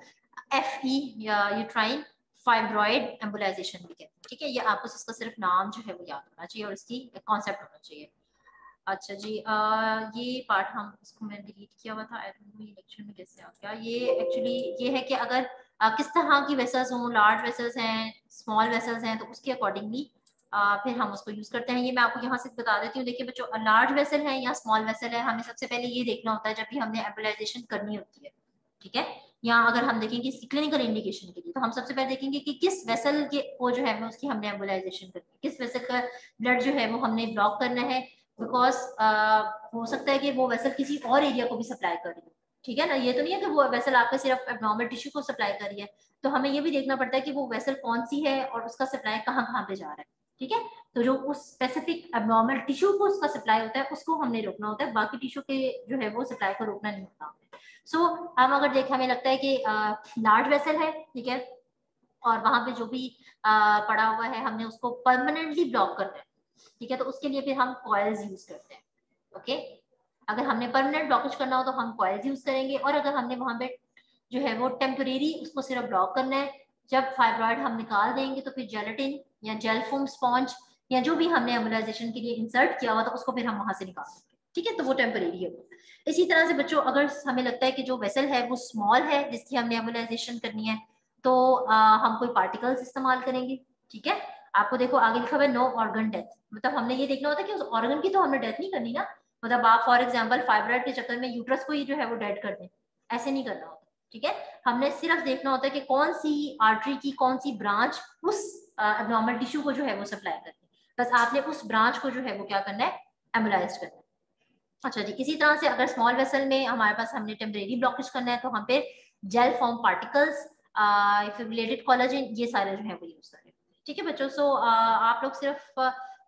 एफ़ ई या यूट्राइन फाइब्रॉइड एम्बुलाइजेशन भी कहते हैं। ठीक है ये आपको इसका सिर्फ़ नाम जो है वो याद होना चाहिए और इसकी कॉन्सेप्ट होना चाहिए। अच्छा जी आ, ये पार्ट हम इसको मैंने डिलीट किया हुआ था। ये लेक्चर में कैसे आ गया ये एक्चुअली ये है कि अगर आ, किस तरह की वेसल्स हों लार्ज वेसल्स हैं स्मॉल वेसल्स हैं तो उसके अकॉर्डिंगली फिर हम उसको यूज़ करते हैं। ये मैं आपको यहाँ से बता देती हूँ। देखिए बच्चों लार्ज वेसल है या स्मॉल वेसल है हमें सबसे पहले ये देखना होता है जब भी हमने एम्बुलाइजेशन करनी होती है। ठीक है? या अगर हम देखेंगे इसकी क्लिनिकल इंडिकेशन के लिए तो हम सबसे पहले देखेंगे कि किस वेसल के वो जो है, उसकी हमने एम्बुलाइजेशन करनी है। किस वेसल का ब्लड जो है, वो हमने ब्लॉक करना है? बिकॉज़ हो सकता है कि वो वेसल किसी और एरिया को भी सप्लाई कर रही है। ठीक है ना? ये तो नहीं है कि वो वेसल आपका सिर्फ़ एबनॉर्मल टिश्यू को सप्लाई कर रही है। तो हमें ये भी देखना पड़ता है कि वो वेसल कौन सी है और उसका सप्लाई कहाँ कहाँ पे जा रहा है। ठीक है? तो जो उस स्पेसिफिक एबनॉर्मल टिश्यू को उसका सप्लाई होता है, उसको हमने रोकना होता है। बाकी टिश्यू के जो है, वो सप्लाई को रोकना नहीं होता। सो so, हम अगर देखें हमें लगता है कि लार्ज वेसल है ठीक है? और वहाँ पे जो भी आ, पड़ा हुआ है हमने उसको परमानेंटली ब्लॉक करना है ठीक है? तो उसके लिए फिर हम कॉयल्स यूज़ करते हैं ओके अगर हमने परमानेंट ब्लॉकेज करना हो तो हम कॉयल्स यूज़ करेंगे और अगर हमने वहाँ पे जो है वो टेम्परेरी उसको सिर्फ़ ब्लॉक करना है जब फाइब्रॉइड हम निकाल देंगे तो फिर जेलेटिन या जेल फोम स्पॉन्ज या जो भी हमने एम्बुलाइजेशन के लिए इंसर्ट किया हुआ था उसको फिर हम वहाँ से निकाल देंगे ठीक है तो वो टेम्परेरी है इसी तरह से बच्चों अगर हमें लगता है कि जो वेसल है वो स्मॉल है जिसकी हमने एम्बुलाइजेशन करनी है तो आ, हम कोई पार्टिकल्स इस्तेमाल करेंगे ठीक है? आपको देखो आगे लिखा हुआ है नो ऑर्गन डेथ मतलब हमने ये देखना होता है कि उस ऑर्गन की तो हमने डेथ नहीं करनी ना। मतलब आप फॉर एग्ज़ाम्पल फाइब्राइड के चक्कर में यूट्रस को ही जो है वो डेड कर दें। ऐसे नहीं करना होता ठीक है? हमने सिर्फ़ देखना होता है कि कौन सी आर्टरी की कौन सी ब्रांच उस एबनॉर्मल टिश्यू को जो है वो सप्लाई करनी बस आपने उस ब्रांच को जो है वो क्या करना है? एम्बुलाइज करना है। अच्छा जी, इसी तरह से अगर स्मॉल वेसल में हमारे पास हमने टेम्परेरी ब्लॉकेज करना है तो हम पे gel form particles related collagen ये सारे जो है वो यूज़ करें। ठीक है बच्चों? सो आप लोग सिर्फ़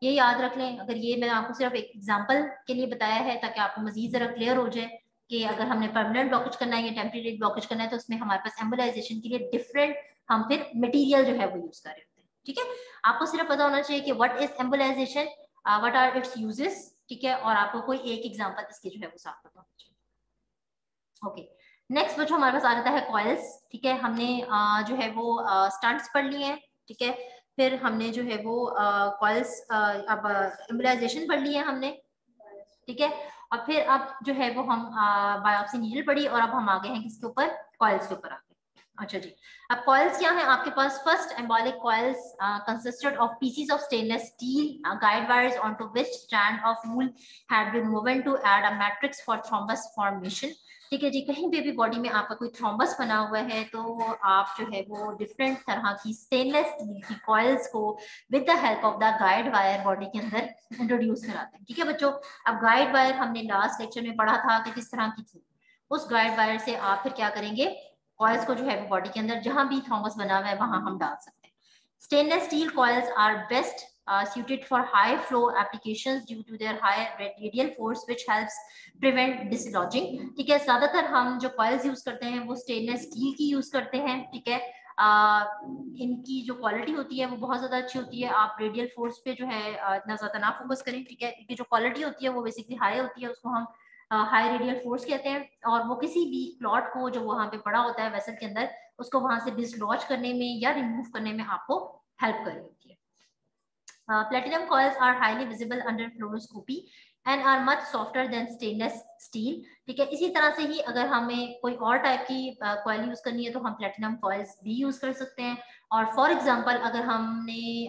ये याद रख लें, अगर ये मैंने आपको सिर्फ़ एक एग्ज़ाम्पल के लिए बताया है, ताकि आपको मजीद जरा क्लियर हो जाए कि अगर हमने परमानेंट ब्लॉकेज करना है या टेम्परेरी ब्लॉकेज करना है तो उसमें हमारे पास एम्बुलाइजेशन के लिए डिफरेंट हम फिर मटीरियल जो है वो यूज़ कर रहे होते हैं। ठीक है? आपको सिर्फ़ पता होना चाहिए कि what is embolization what are its uses ठीक है? और आपको कोई एक एग्ज़ाम्पल इसके जो है वो साथ पता होना ओके नेक्स्ट बच्चों हमारे पास आ जाता है कॉयल्स ठीक है? हमने जो है वो स्टंट्स पढ़ लिए हैं, ठीक है? फिर हमने जो है वो कॉयल्स अब इम्बलाइजेशन पढ़ ली है हमने, ठीक है? और फिर अब जो है वो हम बायोप्सी नीडल पढ़ी और अब हम आ गए हैं किसके ऊपर? कॉयल्स के ऊपर आ गए अच्छा जी। अब कॉइल्स क्या है? आपके पास first embolic coils consisted of pieces of stainless steel guide wires onto which strand of wool had been woven to add a matrix for thrombus formation. ठीक है जी, कहीं पे भी बॉडी में आपका कोई थ्रोम्बस बना हुआ है तो आप जो है वो डिफरेंट तरह की स्टेनलेस स्टील की कॉइल्स को with the help of the guide wire body के अंदर इंट्रोड्यूस कराते हैं। ठीक है बच्चों, अब गाइड वायर हमने लास्ट लेक्चर में पढ़ा था कि किस तरह की थी। उस गाइड वायर से आप फिर क्या करेंगे? कॉइल्स को जो है बॉडी के अंदर जहाँ भी थॉमस बना हुआ है वहाँ हम डाल सकते हैं। Stainless steel coils are best suited for high flow applications due to their high radial force which prevent dislodging ठीक है? ज़्यादातर हम जो कॉइल्स यूज़ करते हैं वो स्टेनलेस स्टील की यूज़ करते हैं ठीक है? आ, इनकी जो क्वालिटी होती है वो बहुत ज़्यादा अच्छी होती है। आप रेडियल फोर्स पे जो है इतना ज़्यादा ना फोकस करें ठीक है? इनकी जो क्वालिटी होती है वो बेसिकली हाई होती है उसको हम हाई रेडियल फोर्स कहते हैं, और वो किसी भी प्लॉट को जो वहाँ पे पड़ा होता है वेसल के अंदर, उसको वहाँ से डिसलॉज करने में या रिमूव करने में आपको हेल्प कर रही है। Platinum coils are highly visible under fluoroscopy and are much softer than stainless steel ठीक है? इसी तरह से ही अगर हमें कोई और टाइप की कॉयल यूज़ करनी है तो हम प्लेटिनम कॉयल्स भी यूज़ कर सकते हैं। और फॉर एग्ज़ाम्पल अगर हमने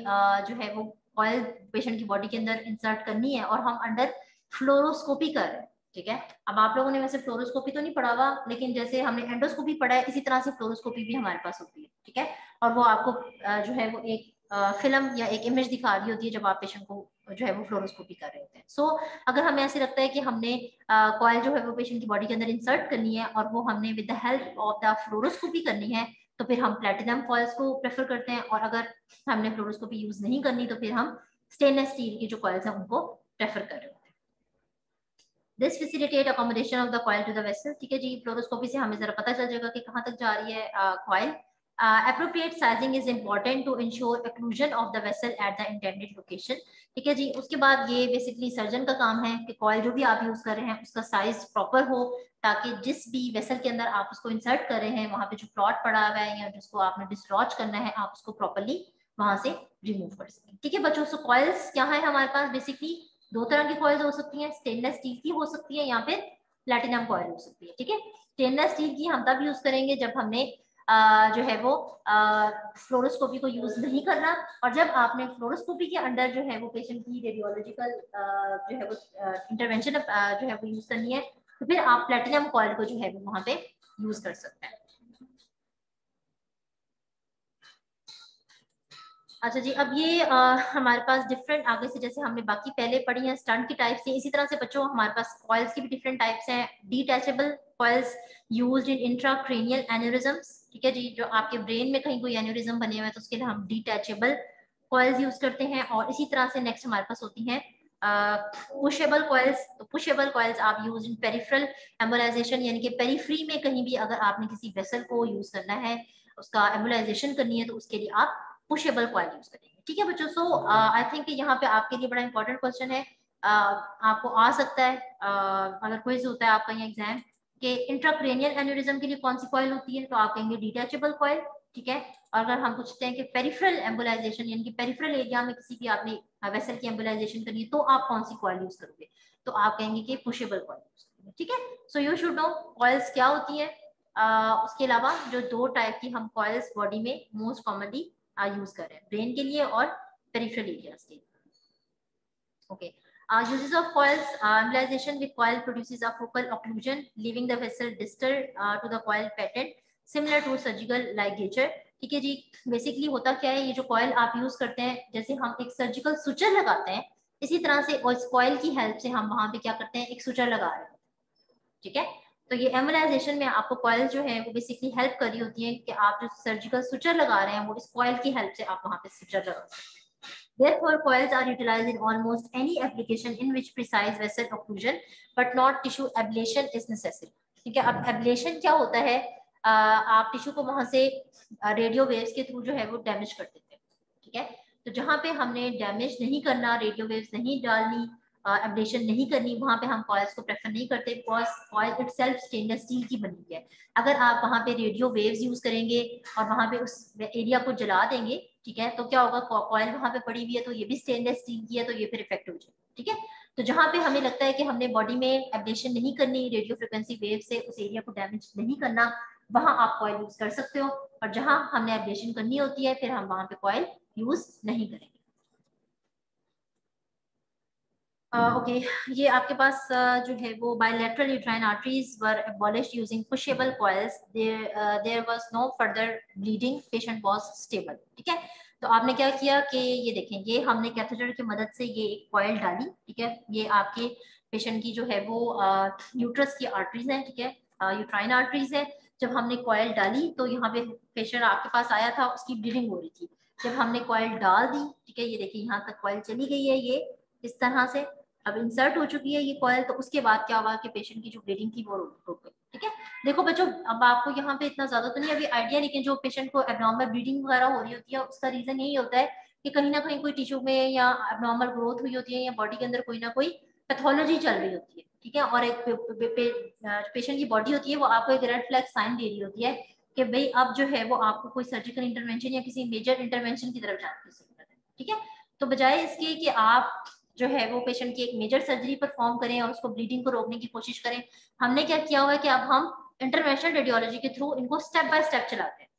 जो है वो कॉयल पेशेंट की बॉडी के अंदर इंसर्ट करनी है और हम अंडर फ्लोरोस्कोपी कर रहे हैं ठीक है? अब आप लोगों ने वैसे फ्लोरोस्कोपी तो नहीं पढ़ा हुआ लेकिन जैसे हमने एंडोस्कोपी पढ़ा है इसी तरह से फ्लोरोस्कोपी भी हमारे पास होती है ठीक है? और वो आपको जो है वो एक फ़िल्म या एक इमेज दिखा रही होती है जब आप पेशेंट को जो है वो फ्लोरोस्कोपी कर रहे होते हैं। सो so, अगर हमें ऐसे लगता है कि हमने कॉयल जो है वो पेशेंट की बॉडी के अंदर इंसर्ट करनी है और वो हमने with the help of the fluoroscopy करनी है तो फिर हम प्लेटिनम कॉयल्स को प्रेफर करते हैं और अगर हमने फ्लोरोस्कोपी यूज़ नहीं करनी तो फिर हम स्टेनलेस स्टील की जो कॉयल्स हैं उनको प्रेफर कर रहे हैं। This facilitate accommodation of the coil to the vessel ठीक है जी? फ्लोरोस्कोपी से हमें जरा पता चल जाएगा कि कहाँ तक जा रही है coil appropriate sizing is important to ensure occlusion of the vessel at the intended location ठीक है जी? उसके बाद ये बेसिकली सर्जन का काम है कि कॉयल जो भी आप यूज़ कर रहे हैं, उसका साइज़ प्रॉपर हो, ताकि जिस भी वेसल के अंदर आप उसको इंसर्ट कर रहे हैं, वहाँ पे जो प्लॉट पड़ा हुआ है या जिसको आपने डिस्लॉच करना है, आप उसको प्रॉपरली वहाँ से रिमूव कर सकें। ठीक है बच्चों? सो कॉयल्स क्या है हमारे पास बेसिकली दो तरह की कॉयल्स हो सकती हैं स्टेनलेस स्टील की हो सकती है, या फिर प्लेटिनम कॉयल हो सकती है, ठीक है? स्टेनलेस स्टील की हम तब यूज़ करेंगे जब हमने जो है वो फ्लोरोस्कोपी को यूज़ नहीं करना और जब आपने फ्लोरोस्कोपी के अंडर जो है वो पेशेंट की रेडियोलॉजिकल जो है वो इंटरवेंशन जो है वो यूज़ करनी है तो फिर आप प्लेटिनम कॉयल को जो है वो वहाँ पे यूज़ कर सकते हैं। अच्छा जी अब ये आ, हमारे पास डिफरेंट आगे से जैसे हमने बाकी पहले पढ़ी हैं स्टंट की टाइप्स हैं इसी तरह से बच्चों हमारे पास कॉइल्स की भी डिफरेंट टाइप्स हैं detachable coils used in intracranial aneurysms ठीक है जी जो आपके ब्रेन में कहीं कोई एन्यूरिज्म बने हुए हैं तो उसके लिए हम डिटैचेबल कॉइल्स यूज़ करते हैं और इसी तरह से नेक्स्ट हमारे पास होती हैं पुशेबल कॉइल्स तो पुशेबल कॉइल्स आप यूज़ इन पेरिफेरल एम्बोलाइजेशन यानी कि पेरीफ्री में कहीं भी अगर आपने किसी वेसल को यूज़ करना है उसका एम्बोलाइजेशन करनी है तो उसके लिए आप पुशेबल कॉइल यूज़ करेंगे। ठीक है बच्चों? सो आई थिंक यहाँ पे आपके लिए बड़ा इंपॉर्टेंट क्वेश्चन है। Uh, आपको आ सकता है। Uh, अगर कोई होता है आपका यहाँ एग्ज़ाम कि इंट्राक्रेनियल एन्यूरिज्म के लिए कौन सी कॉइल होती है? तो आप कहेंगे डिटैचेबल कॉइल ठीक है? और अगर हम पूछते हैं कि पेरिफेरल एम्बोलाइजेशन यानी कि पेरिफेरल एरिया में किसी भी आपने वेसल की एम्बोलाइजेशन करनी है तो आप कौन सी कॉइल यूज़ करोगे? तो आप कहेंगे कि पुशेबल कॉइल यूज़ करेंगे ठीक है? So you should know coils क्या होती है। Uh, उसके अलावा जो दो टाइप की हम कॉइल्स बॉडी में मोस्ट कॉमनली Uh, यूज़ कर रहे हैं। ब्रेन के लिए और पेरिफ्रल एरिया के लिए। Okay uses of coils embolization with coil produces a focal occlusion leaving the vessel distal to the coil pattern similar to surgical ligature ठीक है जी? बेसिकली होता क्या है? ये जो कॉयल आप यूज़ करते हैं, जैसे हम एक सर्जिकल सुचर लगाते हैं, इसी तरह से और की हेल्प से हम वहाँ पे क्या करते हैं? एक सुचर लगा रहे हैं। ठीक है? तो ये एमोलाइजेशन में आपको कॉयल जो है वो बेसिकली हेल्प कर रही होती है कि आप जो सर्जिकल सुचर लगा रहे हैं वो इस कॉयल की हेल्प से आप वहाँ पे सुचर लगा सकते हैं। Therefore, coils are utilized in almost any application in which precise vessel occlusion but not tissue ablation is necessary. ठीक है अब एब्लेशन क्या होता है? आ, आप टिश्यू को वहाँ से रेडियो वेव्स के थ्रू जो है वो डैमेज कर देते हैं। ठीक है? तो जहाँ पे हमने डैमेज नहीं करना रेडियो वेव्स नहीं डालनी एब्लेशन नहीं करनी, वहाँ पे हम कॉयल्स को प्रेफर नहीं करते because itself stainless steel की बनी है। अगर आप वहाँ पे रेडियो वेव्स यूज़ करेंगे और वहाँ पे उस एरिया को जला देंगे, ठीक है तो क्या होगा कॉइल वहाँ पे पड़ी हुई है तो ये भी स्टेनलेस स्टील की है तो ये फिर इफ़ेक्ट हो जाए ठीक है? तो जहाँ पे हमें लगता है कि हमने बॉडी में एब्लेशन नहीं करनी रेडियो फ्रिक्वेंसी वेव से उस एरिया को डैमेज नहीं करना, वहाँ आप कॉयल यूज़ कर सकते हो। और जहाँ हमने एब्लेशन करनी होती है, फिर हम वहाँ पे कॉयल यूज़ नहीं करेंगे। ओके uh, ये आपके पास uh, जो है वो bilateral uterine arteries were abolished using pushable coils there there was no further bleeding patient was stable ठीक है? तो आपने क्या किया कि ये देखें ये हमने कैथेटर की मदद से ये एक कॉयल डाली ठीक है? ये आपके पेशेंट की जो है वो यूट्रस uh, की आर्टरीज है ठीक है? यूट्राइन आर्टरीज है। जब हमने कॉयल डाली तो यहाँ पे पेशेंट आपके पास आया था उसकी ब्लीडिंग हो रही थी। जब हमने कॉयल डाल दी ठीक है? ये देखिए यहाँ तक कॉयल चली गई है ये इस तरह से। अब इंसर्ट हो चुकी है ये कॉयल तो उसके बाद क्या हुआ कि पेशेंट की जो ब्लीडिंग थी वो रुक गई, ठीक है? देखो बच्चों, अब आपको यहाँ पे इतना ज़्यादा तो नहीं, अभी आइडिया लेकिन जो पेशेंट को एबनॉर्मल ब्लीडिंग वगैरह हो रही होती है, उसका रीजन यही होता है कि कहीं ना कहीं कोई टिश्यू में या एबनॉर्मल ग्रोथ हुई होती है या बॉडी के अंदर कोई ना कोई पैथोलॉजी चल रही होती है, ठीक है? और एक पेशेंट की बॉडी होती है, वो आपको एक रेड फ्लैग साइन दे रही होती है कि भाई अब जो है वो आपको कोई सर्जिकल इंटरवेंशन या किसी मेजर इंटरवेंशन की तरफ़ जाने की ज़रूरत है, ठीक है? तो बजाय इसके कि आप जो है वो पेशेंट की एक मेजर सर्जरी परफॉर्म करें और उसको ब्लीडिंग को रोकने की कोशिश करें। हमने क्या किया हुआ है कि अब हम इंटरनेशनल रेडियोलॉजी के थ्रू इनको स्टेप बाय स्टेप चलाते हैं,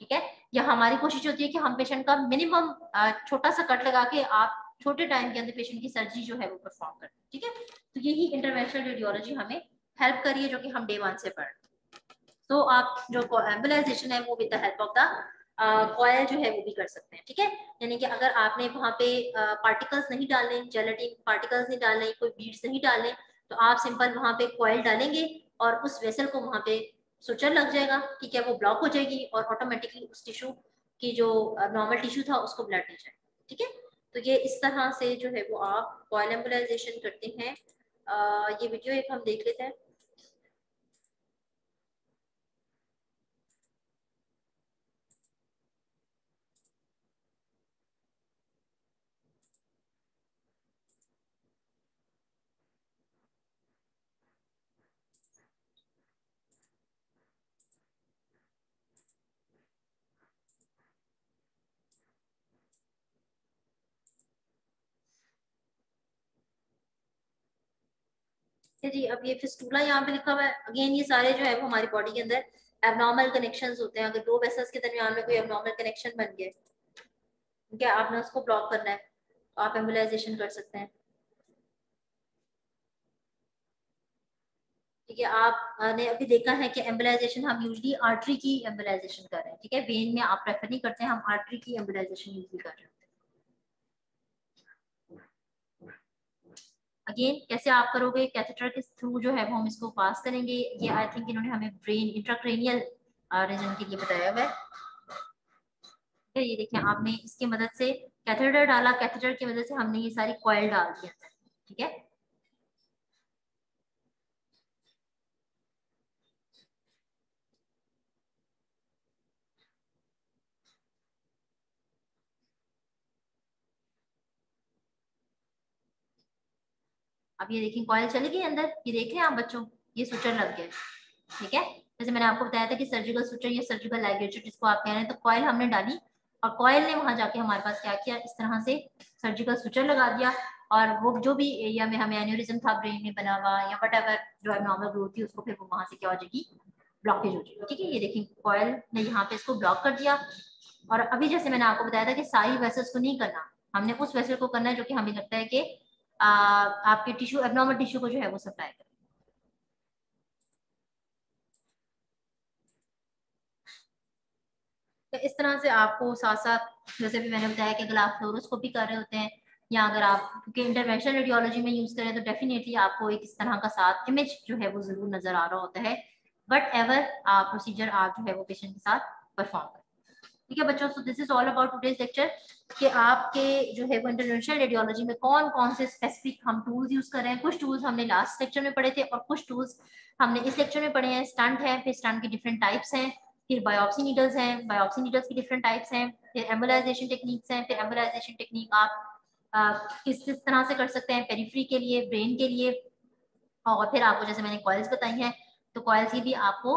ठीक है? या हमारी कोशिश होती है कि हम पेशेंट का मिनिमम छोटा सा कट लगा के आप छोटे टाइम के अंदर पेशेंट की सर्जरी जो है वो परफॉर्म करते हैं ठीक है? तो यही इंटरनेशनल रेडियोलॉजी हमें हेल्प करिए जो कि हम डे वन से पढ़ तो आप जो एम्बुलाइजेशन है वो with the help of the coil जो है वो भी कर सकते हैं ठीक है? यानी कि अगर आपने वहाँ पे पार्टिकल्स नहीं डालने जेलेटिन पार्टिकल्स नहीं डालने कोई बीड्स नहीं डालने तो आप सिंपल वहाँ पे कॉयल डालेंगे और उस वेसल को वहाँ पे सुचर लग जाएगा ठीक है? वो ब्लॉक हो जाएगी और ऑटोमेटिकली उस टिश्यू की जो नॉर्मल टिश्यू था उसको ब्लड नहीं जाए ठीक है? तो ये इस तरह से जो है वो आप कॉयल एम्बुलाइजेशन करते हैं। आ, ये वीडियो एक हम देख लेते हैं। जी, अब ये फिस्टूला यहाँ पे लिखा हुआ है। अगेन ये सारे जो है वो हमारी बॉडी के अंदर एबनॉर्मल कनेक्शंस होते हैं। अगर दो वेसल्स के दरमियान में कोई एबनॉर्मल कनेक्शन बन गया ठीक है आपने उसको ब्लॉक करना है? तो आप एम्बुलाइजेशन कर सकते हैं। ठीक है, आपने अभी देखा है कि एम्बुलाइजेशन हम यूजली आर्टरी की एम्बुलाइजेशन कर रहे हैं। ठीक है वेन में आप प्रेफर नहीं करते हैं हम आर्टरी की एम्बुलाइजेशन यूजली कर रहे हैं। अगेन कैसे आप करोगे? कैथेटर के थ्रू जो है वो हम इसको पास करेंगे। ये आई थिंक इन्होंने हमें ब्रेन इंट्राक्रेनियल रीजन के लिए बताया हुआ है। ये देखिए आपने इसकी मदद से कैथेटर डाला। कैथेटर की मदद से हमने ये सारी कॉयल डाल दिया। ठीक है? अब ये देखिए कॉयल चली गई अंदर। ये देखें आप बच्चों? ये सुचर लग गया। ठीक है? जैसे मैंने आपको बताया था कि सर्जिकल सुचर या सर्जिकल लाइगेचर जिसको आप कह रहे हैं तो कॉयल हमने डाली और कॉयल ने वहाँ जाके हमारे पास क्या किया? इस तरह से सर्जिकल सुचर लगा दिया और वो जो भी एरिया में हमें एन्यूरिज्म था ब्रेन में बना हुआ या वट जो है नॉर्मल ग्रोथ थी, उसको फिर वो वहाँ से क्या हो जाएगी? ब्लॉकेज हो जाएगी। ठीक है? ये देखिए कॉयल ने यहाँ पे इसको ब्लॉक कर दिया। और अभी जैसे मैंने आपको बताया था कि सारी वेसल्स को नहीं करना। हमने उस वेसल को करना है जो कि हमें लगता है कि आपके टिश्यू एबनॉर्मल टिश्यू को जो है वो सप्लाई करें तो इस तरह से आपको साथ साथ जैसे भी मैंने बताया कि अगर आप फ्लोरोस्कोपी कर रहे होते हैं, या अगर आप, क्योंकि इंटरवेंशनल रेडियोलॉजी में यूज़ करें तो डेफिनेटली आपको एक इस तरह का साथ इमेज जो है वो ज़रूर नज़र आ रहा होता है। बट एवर आप प्रोसीजर आप जो है वो पेशेंट के साथ परफॉर्म करें। ठीक है बच्चों? So this is all about today's lecture कि आपके जो है वो इंटरनेशनल रेडियोलॉजी में कौन कौन से स्पेसिफिक हम टूल्स यूज़ कर रहे हैं? कुछ टूल्स हमने लास्ट लेक्चर में पढ़े थे और कुछ टूल्स हमने इस लेक्चर में पढ़े हैं। स्टंट है, फिर स्टंट की डिफरेंट टाइप्स हैं, फिर बायोप्सी नीडल्स हैं बायोप्सी नीडल्स की डिफरेंट टाइप्स हैं, फिर एम्बुलाइजेशन टेक्निक्स हैं, फिर एम्बुलाइजेशन टेक्निक आप किस किस तरह से कर सकते हैं? पेरीफ्री के लिए ब्रेन के लिए, और फिर आपको जैसे मैंने कॉल्स बताई हैं तो कॉयल की भी आपको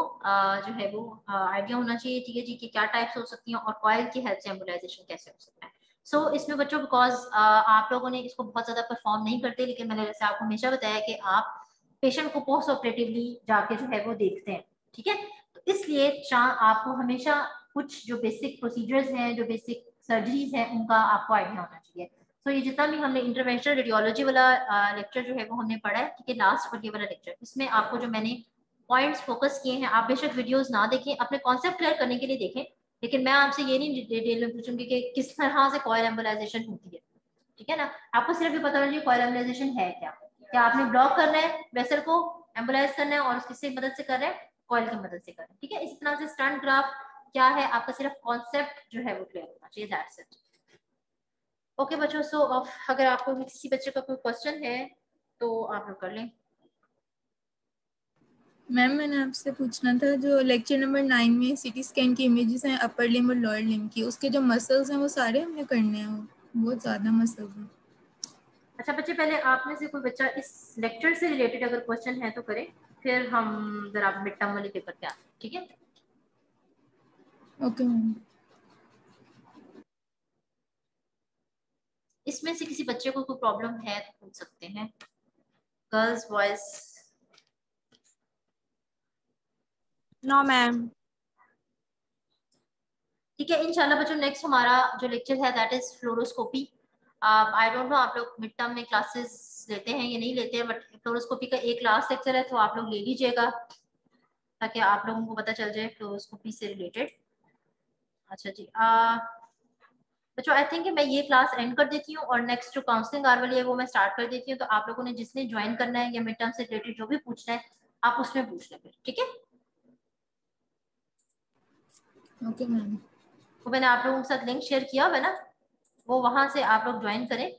जो है वो आइडिया होना चाहिए ठीक है जी कि क्या टाइप्स हो सकती हैं और कॉयल की हेल्प से एम्बुलाइजेशन कैसे हो सकता है। सो so, इसमें बच्चों बिकॉज़ आप लोगों ने इसको बहुत ज़्यादा परफॉर्म नहीं करते लेकिन मैंने जैसे आपको हमेशा बताया कि आप पेशेंट को पोस्ट ऑपरेटिवली जाके जो है वो देखते हैं ठीक है? तो इसलिए आपको हमेशा कुछ जो बेसिक प्रोसीजर्स हैं जो बेसिक सर्जरीज हैं उनका आपको आइडिया होना चाहिए। तो ये जितना भी हमने इंटरवेंशनल रेडियोलॉजी वाला लेक्चर जो है वो हमने पढ़ा है ठीक है? लास्ट और ये वाला लेक्चर इसमें आपको जो मैंने पॉइंट्स फोकस किए हैं। आप बेशक वीडियोस ना देखें, अपने कॉन्सेप्ट क्लियर करने के लिए देखें, लेकिन मैं आपसे ये नहीं डिटेल में पूछूँगी कि किस तरह से कॉयल एम्बोलाइजेशन होती है। ठीक है ना? आपको सिर्फ़ ये पता होना चाहिए कॉयल एम्बोलाइजेशन है क्या? क्या आपने ब्लॉक करना है वेसल को एम्बोलाइज करना है और किससे मदद से कर रहे हैं? कॉयल की मदद से कर रहे हैं। ठीक है? इस तरह से स्टंट ग्राफ क्या है? आपका सिर्फ़ कॉन्सेप्ट जो है वो क्लियर होना चाहिए। ओके बच्चों सो अगर आपको किसी बच्चे का कोई क्वेश्चन है तो आप लोग कर लें। मैम मैंने आपसे पूछना था जो लेक्चर नंबर नाइन में सीटी स्कैन की इमेजेस हैं अपर लिम और लोअर लिम की उसके जो मसल्स हैं वो सारे हमने करने हैं बहुत ज़्यादा मसल्स हैं। अच्छा बच्चे पहले आप में से कोई बच्चा इस लेक्चर से रिलेटेड अगर क्वेश्चन है तो करें फिर हम जरा मिड टर्म वाले पेपर पे आते ठीक है? Okay ma'am. इसमें से किसी बच्चे को कोई प्रॉब्लम है तो पूछ सकते हैं। गर्ल्स बॉयज़ नो मैम ठीक है इंशाल्लाह बच्चों नेक्स्ट हमारा जो लेक्चर है that is fluoroscopy I don't know आप लोग मिड टर्म में क्लासेस लेते हैं या नहीं लेते हैं बट फ्लोरोस्कोपी का एक लास्ट लेक्चर है तो आप लोग ले लीजिएगा ताकि आप लोगों को पता चल जाए फ्लोरोस्कोपी से रिलेटेड अच्छा जी uh, बच्चों आई थिंक मैं ये क्लास एंड कर देती हूँ और नेक्स्ट जो काउंसलिंग आर वाली है वो मैं स्टार्ट कर देती हूँ तो आप लोगों ने जिसने ज्वाइन करना है या मिड टर्म से रिलेटेड जो भी पूछना है आप उसमें पूछ लें फिर ठीक है? ओके मैम वो मैंने आप लोगों के साथ लिंक शेयर किया हुआ ना? वो वहाँ से आप लोग ज्वाइन करें।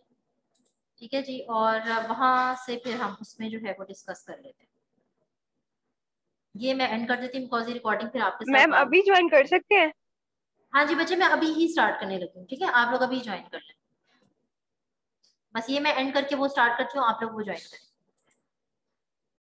ठीक है जी? और वहाँ से फिर हम उसमें जो है वो डिस्कस कर लेते हैं। ये मैं एंड कर देती हूँ बिकॉज़ रिकॉर्डिंग फिर आपके मैम अभी ज्वाइन कर सकते हैं? हाँ जी बच्चे मैं अभी ही स्टार्ट करने लगी हूँ ठीक है? आप लोग अभी ज्वाइन कर लें। बस ये मैं एंड करके वो स्टार्ट करती हूँ आप लोग वो ज्वाइन करें।